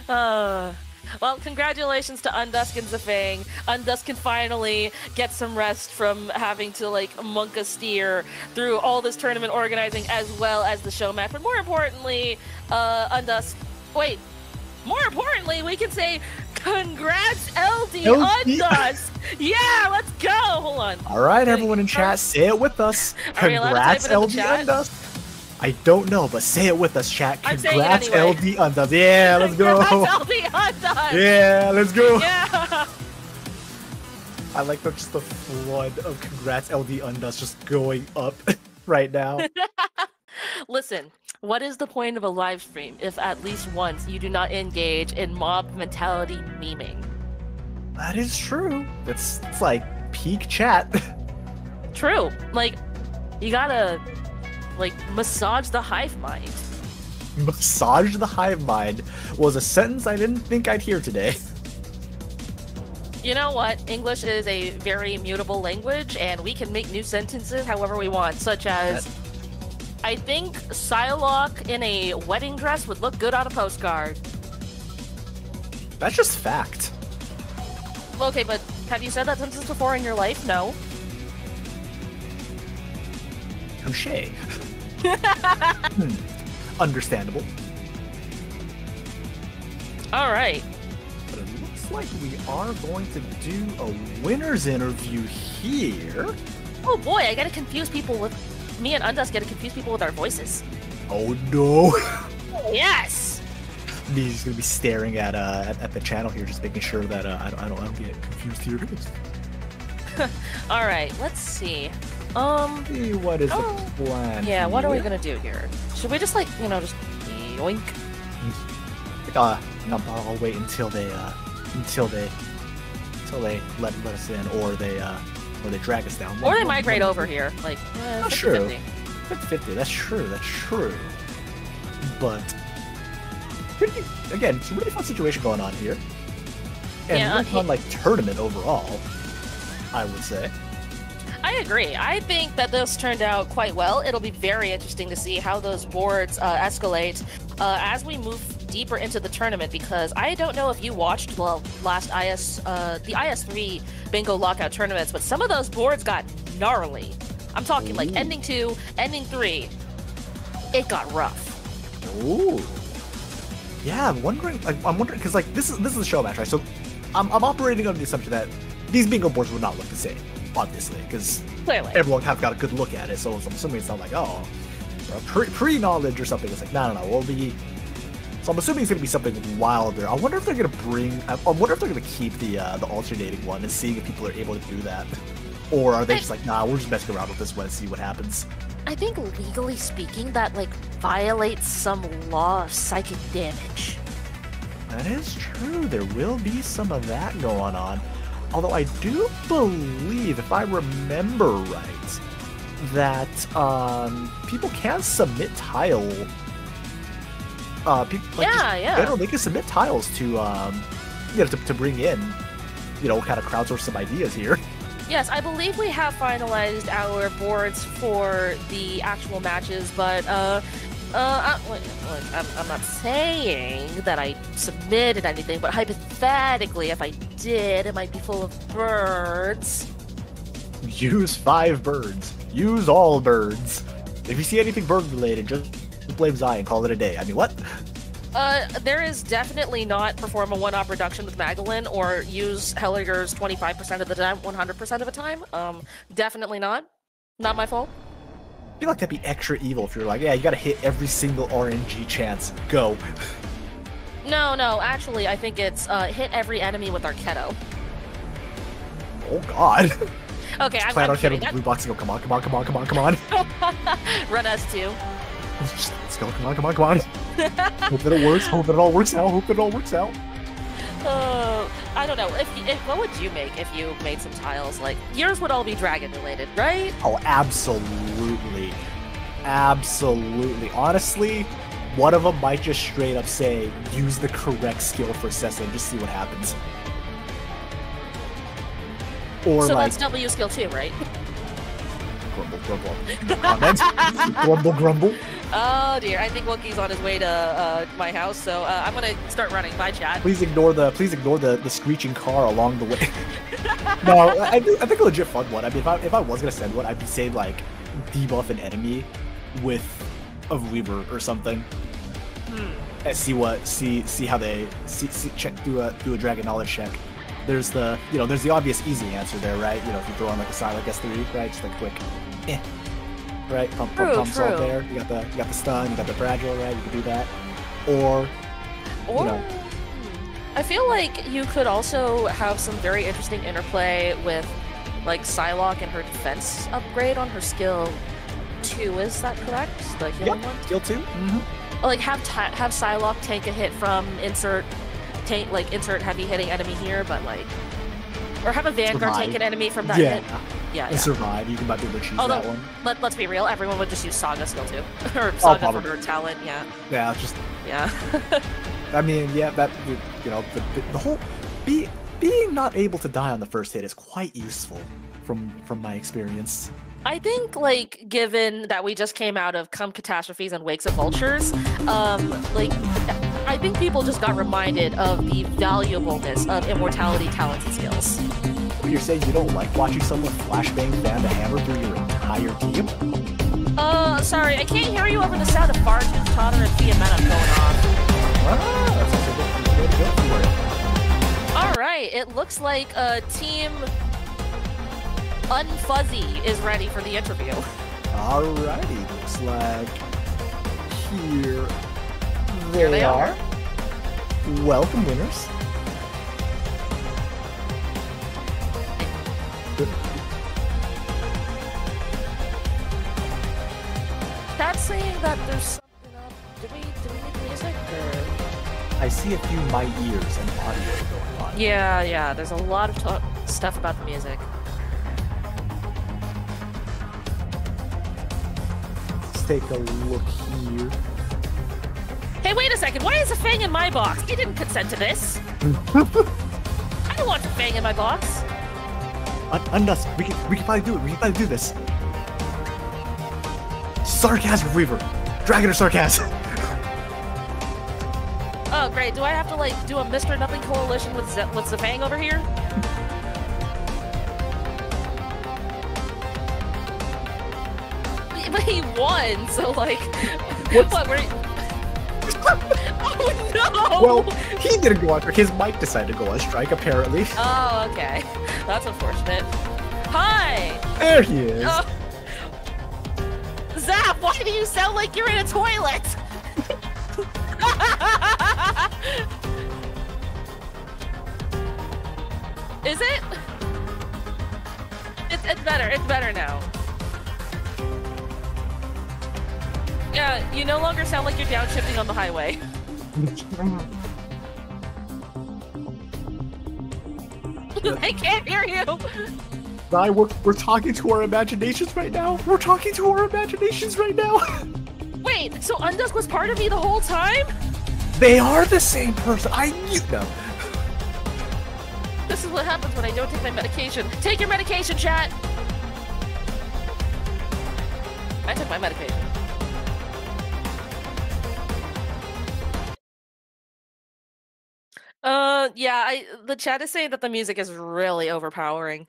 Uh, well, congratulations to Unduskin Zafang. Unduskin finally gets some rest from having to like monk a steer through all this tournament organizing as well as the show map. But more importantly, uh, Undusk. Wait. More importantly, we can say congrats, LD, LD. Undusk. yeah, let's go. Hold on. All right, everyone in chat, say it with us. Are we allowed to type Congrats, it in the LD chat? I don't know, but say it with us, chat. Congrats, anyway. LD Undusk. Yeah, let's go. Congrats, LD. Yeah, let's go. Yeah. I like the, just the flood of congrats, LD Undusk just going up <laughs> right now. <laughs> Listen, what is the point of a live stream if at least once you do not engage in mob mentality memeing? that is true. It's, it's like peak chat. <laughs> True. Like, you gotta, like, massage the hive mind. <laughs> Massage the hive mind was a sentence I didn't think I'd hear today. You know what? English is a very mutable language, and we can make new sentences however we want, such as. I think Saileach in a wedding dress would look good on a postcard. That's just fact. Okay, but have you said that sentence before in your life? No. Touche. <laughs> Hmm. Understandable. All right. But it looks like we are going to do a winner's interview here. Oh boy, I gotta confuse people with me and Undusk gotta confuse people with our voices. Oh no! <laughs> Yes. Me just gonna be staring at uh at, at the channel here, just making sure that uh, I don't I don't, I don't get confused here. <laughs> All right. Let's see. Um. What is oh, the plan? Yeah. What are we gonna do here? Should we just like you know just yoink? Uh, no, I'll wait until they uh until they until they let let us in, or they uh or they drag us down. Or they migrate over here. Like. Eh, 50-50. true. 50 That's true. That's true. But pretty, again, it's a really fun situation going on here, and Yeah, really he- fun like tournament overall. I would say. I agree. I think that this turned out quite well. It'll be very interesting to see how those boards uh, escalate uh, as we move deeper into the tournament. Because I don't know if you watched well last IS uh, the IS3 bingo lockout tournaments, but some of those boards got gnarly. I'm talking like ending two, ending three. It got rough. Ooh. Yeah, I'm wondering. Like, I'm wondering because like this is this is a show match, right? So I'm I'm operating under the assumption that these bingo boards would not look the same, obviously, because Clearly. everyone have got a good look at it. So I'm assuming it's not like oh, pre pre knowledge or something. It's like no, no, no. We'll be. So I'm assuming it's gonna be something wilder. I wonder if they're gonna bring. I I wonder if they're gonna keep the uh, the alternating one and seeing if people are able to do that, or are they I- just like nah, we're just messing around with this one and see what happens. I think legally speaking, that like violates some law of psychic damage. That is true. There will be some of that going on. Although I do believe, if I remember right, that um, people can submit tile. Uh, people, like, Yeah, yeah. they can submit tiles to, um, you know, to, to bring in, you know, kind of crowdsource some ideas here. <laughs> Yes, I believe we have finalized our boards for the actual matches, but uh, uh, I, look, look, I'm, I'm not saying that I submitted anything, but hypothetically, if I did, it might be full of birds. Use five birds. Use all birds. If you see anything bird related, just blame Zion. Call it a day. I mean, what? Uh, there is definitely not perform a one-op reduction with Magallan or use Helliger's 25% of the time, 100% of the time. Um, definitely not. Not my fault. I feel like that'd be extra evil if you're like, yeah, you gotta hit every single RNG chance. Go. No, no, actually, I think it's uh, hit every enemy with Archetto. Oh god. <laughs> Okay, I'm, Plan I'm kidding. hitting blue box and go, come on, come on, come on, come on, come on. <laughs> Run S2. <laughs> Just, let's go, come on, come on, come on. hope that it works, hope that it all works out, hope that it all works out. Uh, I don't know. If, if what would you make if you made some tiles? Like yours would all be dragon related, right? Oh, absolutely. Absolutely. Honestly, one of them might just straight up say, use the correct skill for Cessa and just see what happens. Or so like, that's W skill too, right? <laughs> grumble, grumble. Comment. <laughs> grumble, grumble. Oh dear, I think Wookie's on his way to uh, my house, so uh, I'm gonna start running. Bye, chat. Please ignore the please ignore the, the screeching car along the way. <laughs> no, I, I think a legit fun one. I mean, if I if I was gonna send one, I'd be saying like debuff an enemy with a Weaver or something. Hmm. And see what see see how they see, see check do a do a dragon knowledge check. There's the you know there's the obvious easy answer there, right? You know if you throw on like a side like S3, right? Just like quick, eh, right? Pump pump True, pump salt true. there. You got the you got the stun, you got the fragile, right? You can do that. Or Or know. I feel like you could also have some very interesting interplay with like Saileach and her defense upgrade on her skill two. Is that correct? The healing one. skill 2 Mm-hmm. Like have ta- have Saileach take a hit from insert take like insert heavy hitting enemy here, but like or have a Vanguard Survive. take an enemy from that Yeah. hit. Yeah, and yeah. survive. You can might be able to choose Although- that one. Let, let's be real, everyone would just use Saga skill too. <laughs> or Oh, Saga for her talent, yeah. Yeah, it's just Yeah. <laughs> I mean, yeah, that you you know the, the, the whole be being not able to die on the first hit is quite useful from from my experience. I think, like, given that we just came out of Come Catastrophes and Wakes of Vultures, um, like, I think people just got reminded of the valuableness of immortality talents and skills. You're saying you don't like watching someone flashbang fan the hammer through your entire team? Uh, sorry, I can't hear you over the sound of barges, Totter, and Fiametta going on. Ah, that's also a good way for it. All right, it looks like uh, Team Unfuzzy is ready for the interview. Alrighty, looks like here they, Here they are. are. Welcome, winners. That's saying that there's something up. Did we did we make music? Or... I see a few my ears and audio going on. Yeah, yeah. There's a lot of talk, stuff about the music. Let's take a look here. Hey, wait a second. Why is a fang in my box? He didn't consent to this. <laughs> I don't want a fang in my box. Un- Undusk, we can we can probably do it. We can probably do this. Sarcasm Reaver, Dragon or Sarcasm. <laughs> Oh, great. Do I have to like do a Mr. Nothing coalition with Z- with Zafang over here? <laughs> But he won, so like, <laughs> What's- what? Oh no! well, he didn't go on strike. His mic decided to go on strike, apparently. Oh, okay. That's unfortunate. Hi. There he is. Oh. Zap, why do you sound like you're in a toilet? <laughs> Is it? It's, it's better. It's better now. Yeah, you no longer sound like you're downshifting on the highway. <laughs> I can't hear you. Zai, we're, we're talking to our imaginations right now. We're talking to our imaginations right now. <laughs> Wait, so Undusk was part of me the whole time? they are the same person. I knew them. This is what happens when I don't take my medication. Take your medication, chat! I took my medication. Yeah, I the chat is saying that the music is really overpowering.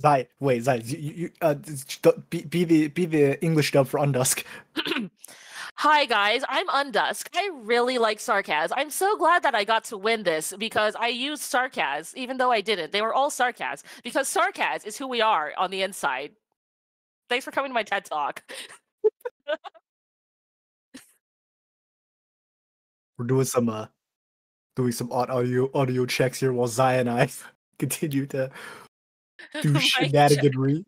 Zai, wait, Zai, you, you uh, be, be the be the English dub for Undusk. <laughs> <clears throat> Hi guys, I'm Undusk. I really like Sarkaz. I'm so glad that I got to win this because I used Sarkaz, even though I didn't. They were all Sarkaz because Sarkaz is who we are on the inside. Thanks for coming to my TED Talk. <laughs> We're doing some uh, doing some odd audio audio checks here while Zai and I <laughs> continue to do <laughs> shenaniganry.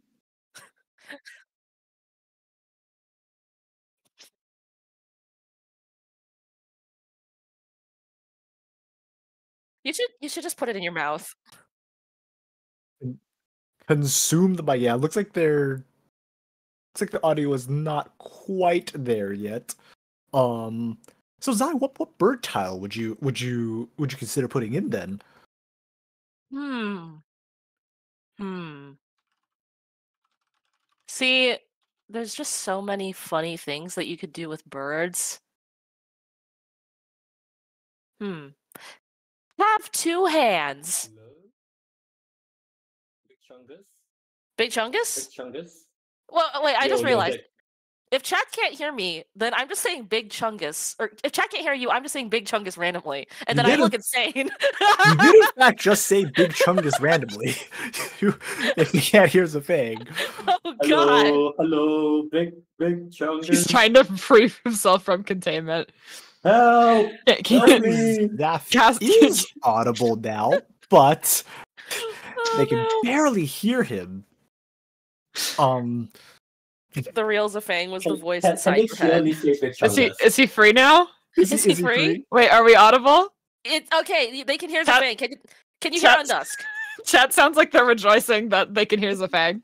You should you should just put it in your mouth. Consume the mic. Yeah, it looks like they're. Looks like the audio is not quite there yet. Um. So Zai, what what bird tile would you would you would you consider putting in then? Hmm. Hmm. See, there's just so many funny things that you could do with birds. Hmm. Have two hands. Hello? Big Chungus? Big Chungus? Big Chungus? Well, wait, I just realized Big- if chat can't hear me, then I'm just saying Big Chungus. Or if chat can't hear you, I'm just saying Big Chungus randomly. And You then I look it. insane. You did in fact just say Big Chungus randomly. <laughs> <laughs> If you can't hear the thing. oh god. Hello, hello, big, big Chungus. He's trying to free himself from containment. Help! <laughs> Yeah, can Help you- me! That Cast- is audible now, but Oh, they can no. barely hear him. Um, The real Zafang was the voice can- inside can your head. clearly say Big Is he is he free now? Is he free? Wait, are we audible? It's okay. They can hear Chat- Zafang. Can you can you hear chat- Undusk? <laughs> Chat sounds like they're rejoicing that they can hear Zafang.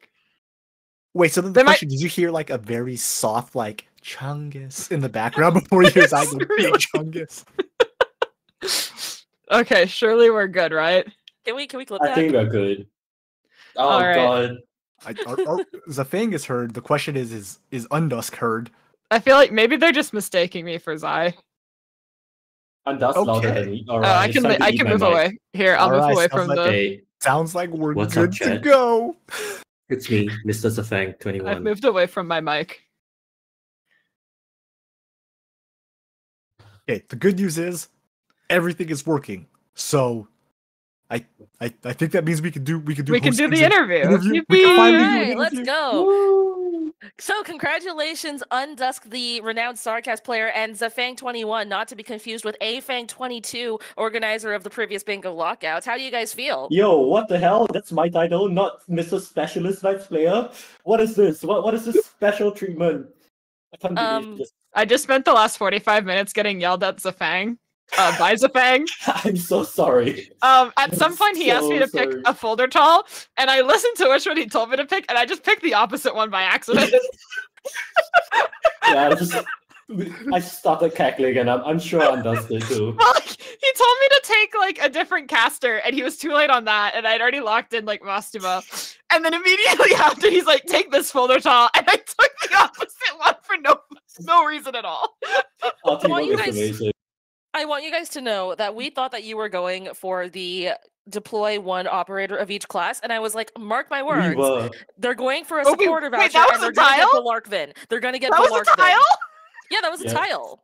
wait. So then They the might- Did you hear like a very soft like Chungus in the background before you <laughs> hear Zai go Big Chungus? <laughs> okay, surely we're good, right? Can we can we clip I that? think we're good. Oh Alright. god. I, our, our, Zafang is heard. The question is: Is is Undusk heard? I feel like maybe they're just mistaking me for Zai. And that's louder Okay. than me. Oh, Alright, I can time li- to I can move mic. away. Here, I'll move Alright, away from like the. Hey, Sounds like we're What's good up, to chat? go. it's me, Mr. Zafang, I've 21. moved away from my mic. Okay, the good news is everything is working. So, I I, I think that means we can do we can do We can do the and- interview. interview. We can Yippee! finally do an let's go. Woo! So congratulations, Undusk, the renowned Sarkaz player, and Zafang21, not to be confused with Afang22, organizer of the previous bingo lockouts. How do you guys feel? Yo, what the hell? That's my title, not Mr. Specialist Knights Player. What is this? What what is this special treatment? I can't believe Um, this. I just spent the last 45 minutes getting yelled at Zafang. Uh, by <laughs> I'm so sorry. Um, at I'm some point, he asked me so to pick a Foldartal, and I listened to which one he told me to pick, and I just picked the opposite one by accident. <laughs> <laughs> yeah, I just I started cackling, and I'm, I'm sure Anne does it too. well, like, he told me to take like a different caster, and he was too late on that, and I'd already locked in like Mostima. And then immediately after, he's like, "Take this Foldartal," and I took the opposite one for no no reason at all. I'll take Well, one you guys- information. I want you guys to know that we thought that you were going for the deploy one operator of each class, and I was like, mark my words, were. they're going for a Oh, wait, supporter wait, voucher, that and was they're gonna get tile? the Larkvin. They're gonna get That the was a tile. Yeah, that was a tile.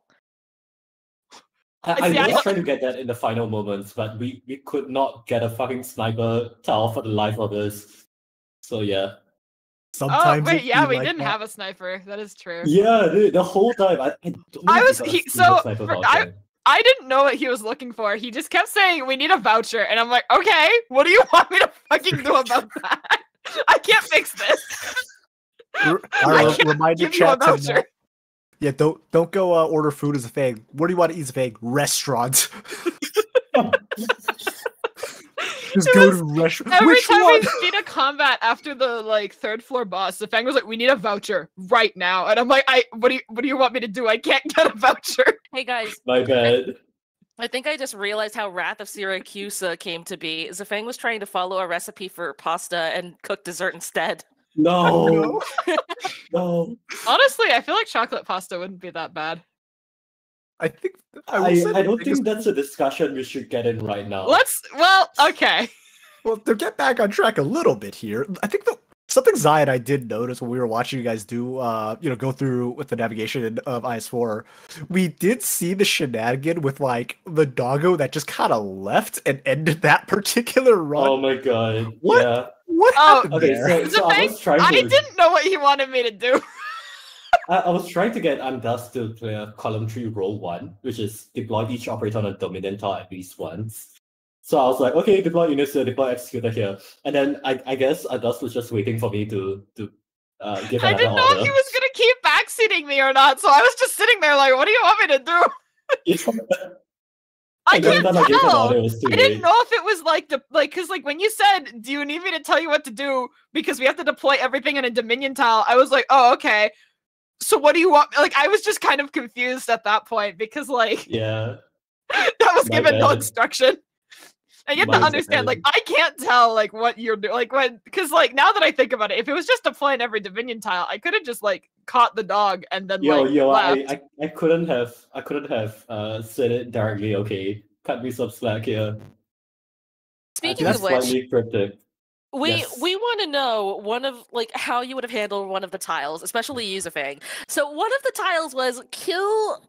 I, I See, I was thought- trying to get that in the final moments, but we, we could not get a fucking sniper tile for the life of us. So yeah. Sometimes oh wait, yeah, we like didn't that. have a sniper. That is true. Yeah, dude, the whole time I, I I was- we got a he- so, for- I- I didn't know what he was looking for. He just kept saying, "We need a voucher," and I'm like, "Okay, what do you <laughs> want me to fucking do about <laughs> that? <laughs> I can't fix this. R- I Our can't reminder Give you a chat to. Yeah, don't don't go uh, order food as a fag. Where do you want to eat as a fag? Restaurant. Just It go was- to restaurant. Every Which time one? we beat a combat after the like third floor boss, the Fang was like, "We need a voucher right now," and I'm like, "I what do you what do you want me to do? I can't <laughs> get a voucher." Hey guys, My bad. I think I just realized how Wrath of Siracusa uh, came to be. Zafang was trying to follow a recipe for pasta and cook dessert instead. <laughs> No, no. Honestly, I feel like chocolate pasta wouldn't be that bad. I think I, I, I don't think that's a discussion we should get in right now. Let's well, okay. <laughs> Well, to get back on track a little bit here, I think the something Zai and I did notice when we were watching you guys do, uh, you know, go through with the navigation of IS4, we did see the shenanigan with like the doggo that just kind of left and ended that <laughs> particular run. Oh my god. What? Yeah. what Oh, happened Okay, there? so, so I thing, I didn't know what he wanted me to do. I, I was trying to get Undusk to play a column three role one, which is deploy each operator on a Dominion tile at least once. So I was like, okay, deploy units here, deploy executor here. And then I, I guess Undusk was just waiting for me to to uh, give I didn't know order. if he was gonna keep backseating me or not, so I was just sitting there like, "What do you want me to do?" <laughs> I can't by the time I tell. order, it was too I didn't know if it was like the like because like when you said, "Do you need me to tell you what to do?" Because we have to deploy everything in a Dominion tile. I was like, "Oh, okay." So what do you want? Like I was just kind of confused at that point because like Yeah. <laughs> that was My given no instruction. And you have My to understand, like, I can't tell, like, what you're doing. Like, when, because, like, now that I think about it, if it was just deploying every Dominion tile, I could have just, like, caught the dog and then, Yo, like, yo, I, left. I, I couldn't have I couldn't have uh said it directly, okay. Cut me some slack here. Speaking think of that's which, slightly cryptic. We yes. we want to know one of like how you would have handled one of the tiles, especially Yuzafang. So one of the tiles was kill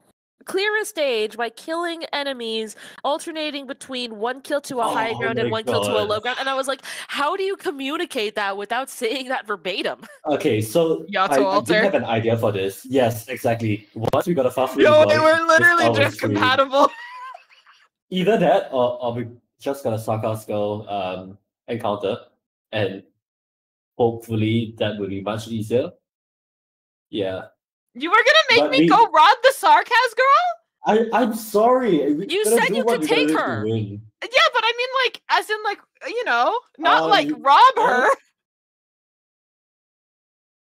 clear a stage by killing enemies, alternating between one kill to a high Oh ground and my one kill to a low ground. And I was like, how do you communicate that without <laughs> saying that verbatim? Okay, so Yato I, I did have an idea for this. Yes, exactly. Once we got a fast Yo, they were literally just drift compatible. <laughs> Either that or, or we just got a sarcastic um encounter and hopefully that will be much easier. Yeah. You were gonna make But me we- go rob the Sarkaz girl? I, I'm sorry. we You said you could take her. Yeah, but I mean, like, as in, like, you know, not Um, like rob her.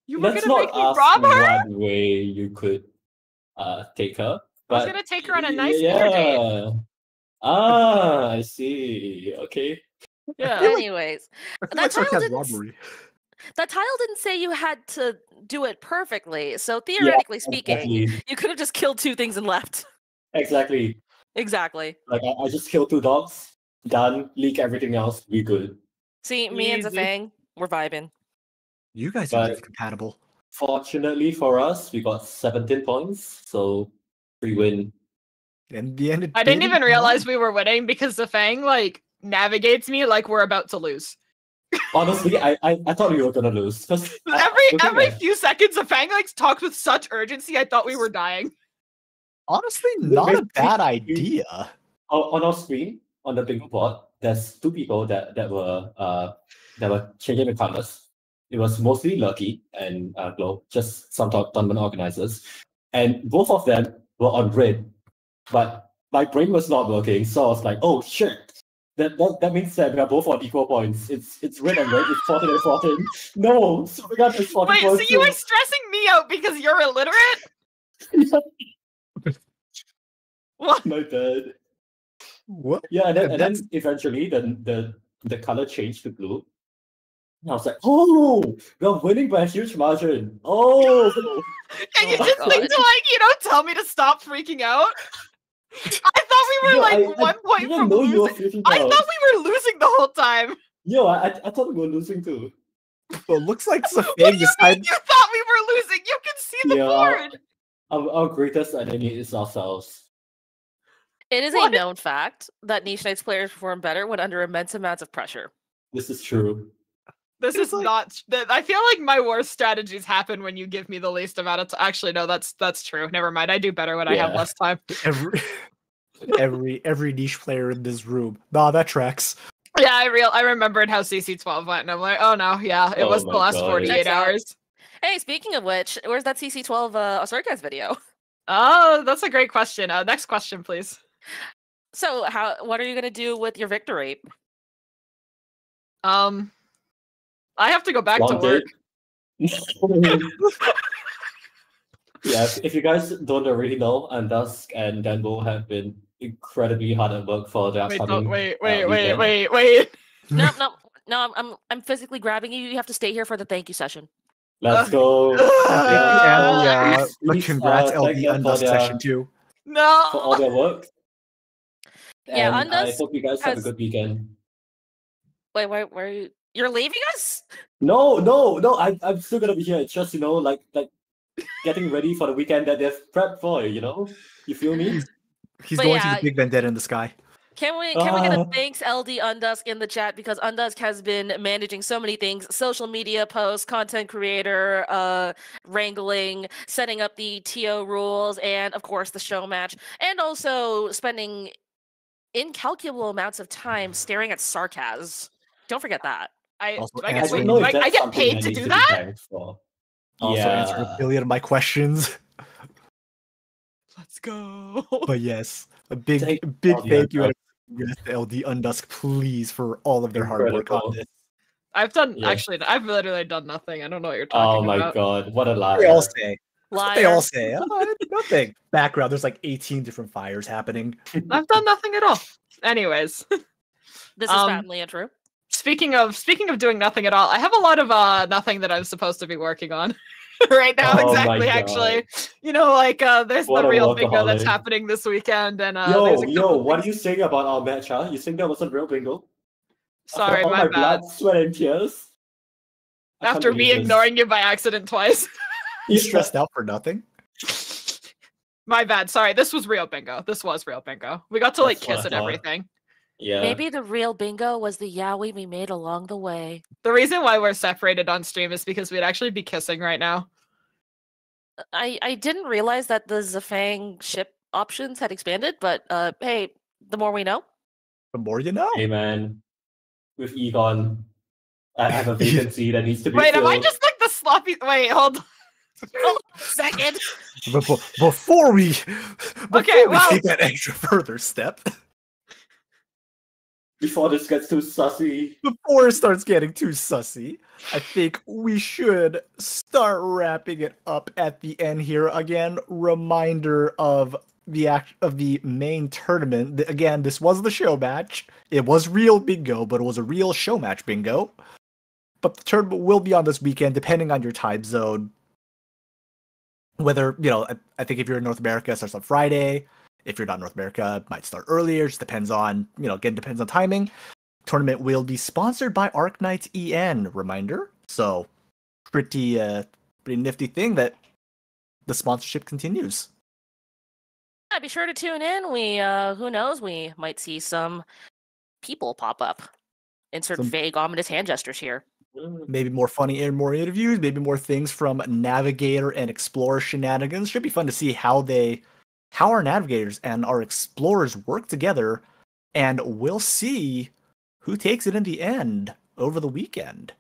You were gonna make me rob her? what way you could uh take her. But, I was gonna take her on a nice dinner date. Ah, I see. Okay. Yeah. Anyways, that like tile didn't robbery. that tile didn't say you had to do it perfectly. So theoretically speaking, Exactly. you could have just killed two things and left. Exactly. Exactly. Like I, I just killed two dogs. Done. Leak everything else. We good. See, me and Easy. Zafang, we're vibing. You guys are But- drift compatible. Fortunately for us, we got 17 points, so free win. In the end, I didn't even realize we were winning because the Fang like navigates me like we're about to lose. Honestly, I, I, I thought we were gonna lose. 'cause <laughs> I- Every looking every at- few seconds, the Fang like talks with such urgency. I thought we were dying. Honestly, not a bad idea. on on our screen on the bingo board, there's two people that that were uh that were changing the colors. It was mostly Lucky and uh, Glow, just some tour- tournament organizers. and both of them were on red, but my brain was not working, so I was like, "Oh shit!" That, that, that means that we are both on equal points. It's it's red and red. It's 14 and 14. No, so we got this 14 Wait, so you too. were stressing me out because you're illiterate? <laughs> What? My bad. What? Yeah, and then, and then eventually the, the the color changed to blue. And I was like, oh, we're winning by a huge margin. Oh, <laughs> And oh you Oh just think to like, you know, tell me to stop freaking out? <laughs> I thought we were Yo, like I- I one point from know you were losing. I thought we were losing the whole time. Yo, I, I- I thought we were losing too. Well, it looks like <laughs> What do Zafang you decided. you thought we were losing? You can see the Yeah, I- board. Our, our greatest enemy is ourselves. It is What? a known fact that Niche Knights players perform better when under immense amounts of pressure. This is true. This It's is like- not. th- I feel like my worst strategies happen when you give me the least amount of. T- Actually, no, that's that's true. Never mind. I do better when I have less time. Every <laughs> every every niche player in this room. Nah, that tracks. Yeah, I real. I remembered how CC12 went, and I'm like, oh no, yeah, it Oh was the last God. 48 Checks out. hours. Hey, speaking of which, where's that CC12 uh, Osirkas video? Oh, that's a great question. Uh, next question, please. So, how? What are you gonna do with your victory? Um, I have to go back to work. day. <laughs> <laughs> yeah, if, if you guys don't already know, Undusk and Danbo have been incredibly hard at work for the Wait, upcoming. don't, wait, uh, wait, wait, weekend. wait, wait. <laughs> No, no, <laughs> no. I'm, I'm, I'm physically grabbing you. You have to stay here for the thank you session. Let's go. <laughs> and Yeah. but congrats, uh, thank LD them for Undusk session two. No. for all their work. Yeah, and I hope you guys have a good weekend. Wait, where, where are you? You're leaving us? No, no, no. I, I'm still gonna be here. It's just you know, like like getting ready for the weekend that they've prepped for. You know, you feel me? He's But going yeah, to the big vendetta in the sky. Can we can we get a Uh. thanks LD Undusk in the chat because Undusk has been managing so many things: social media posts, content creator, uh, wrangling, setting up the TO rules, and of course the show match, and also spending incalculable amounts of time staring at Sarkaz. Don't forget that. I, Also do I I get, wait, don't know do if I, I get paid to do be that? thanked for. Also answered a billion of my questions. <laughs> Let's go. But yes, a <laughs> big Thank big LD thank you Undusk. and congrats to LD Undusk, please, for all of their hard work on this. I've done Yeah. actually. I've literally done nothing. I don't know what you're talking about. Oh my about. god, what a lie! They all say. Liar. They all say. "Oh, nothing. <laughs> Background. There's like 18 different fires happening. I've done nothing at all. Anyways, <laughs> This is um, patently untrue. speaking of speaking of doing nothing at all, I have a lot of uh nothing that I'm supposed to be working on <laughs> right now. Oh exactly, actually. You know, like uh there's What the real bingo that's happening this weekend, and uh yo, a yo, couple what are you saying about our match, huh? You think that wasn't real bingo? Sorry, my, my, bad. blood, sweat, and tears. I After me ignoring you by accident twice. <laughs> You stressed out for nothing. my bad. Sorry, this was real bingo. This was real bingo. We got to like That's kiss and everything. Yeah. Maybe the real bingo was the yaoi we made along the way. The reason why we're separated on stream is because we'd actually be kissing right now. I I didn't realize that the Zafang ship options had expanded, but uh, hey, the more we know. The more you know. Hey man, with Egon, I have a <laughs> vacancy that needs to be Wait, am I just like the sloppy? Wait, hold. on. Second. But be- before we, before Okay, we take that extra further step, <laughs> before this gets too sussy. before it starts getting too sussy, I think we should start wrapping it up at the end here. Again, reminder of the act of the main tournament. Again, this was the show match. It was real bingo, but it was a real show match bingo. But the tournament will be on this weekend, depending on your time zone. Whether you know, I, I think if you're in North America, it starts on Friday. If you're not North America, might start earlier. Just depends on you know, again, depends on timing tournament will be sponsored by Arknights EN. Reminder. So pretty uh pretty nifty thing that the sponsorship continues. Yeah, be sure to tune in. We uh who knows, we might see some people pop up. Insert Some- vague ominous hand gestures here. Maybe more funny and more interviews, maybe more things from Navigator and Explorer shenanigans. Should be fun to see how they how our navigators and our explorers work together and we'll see who takes it in the end over the weekend.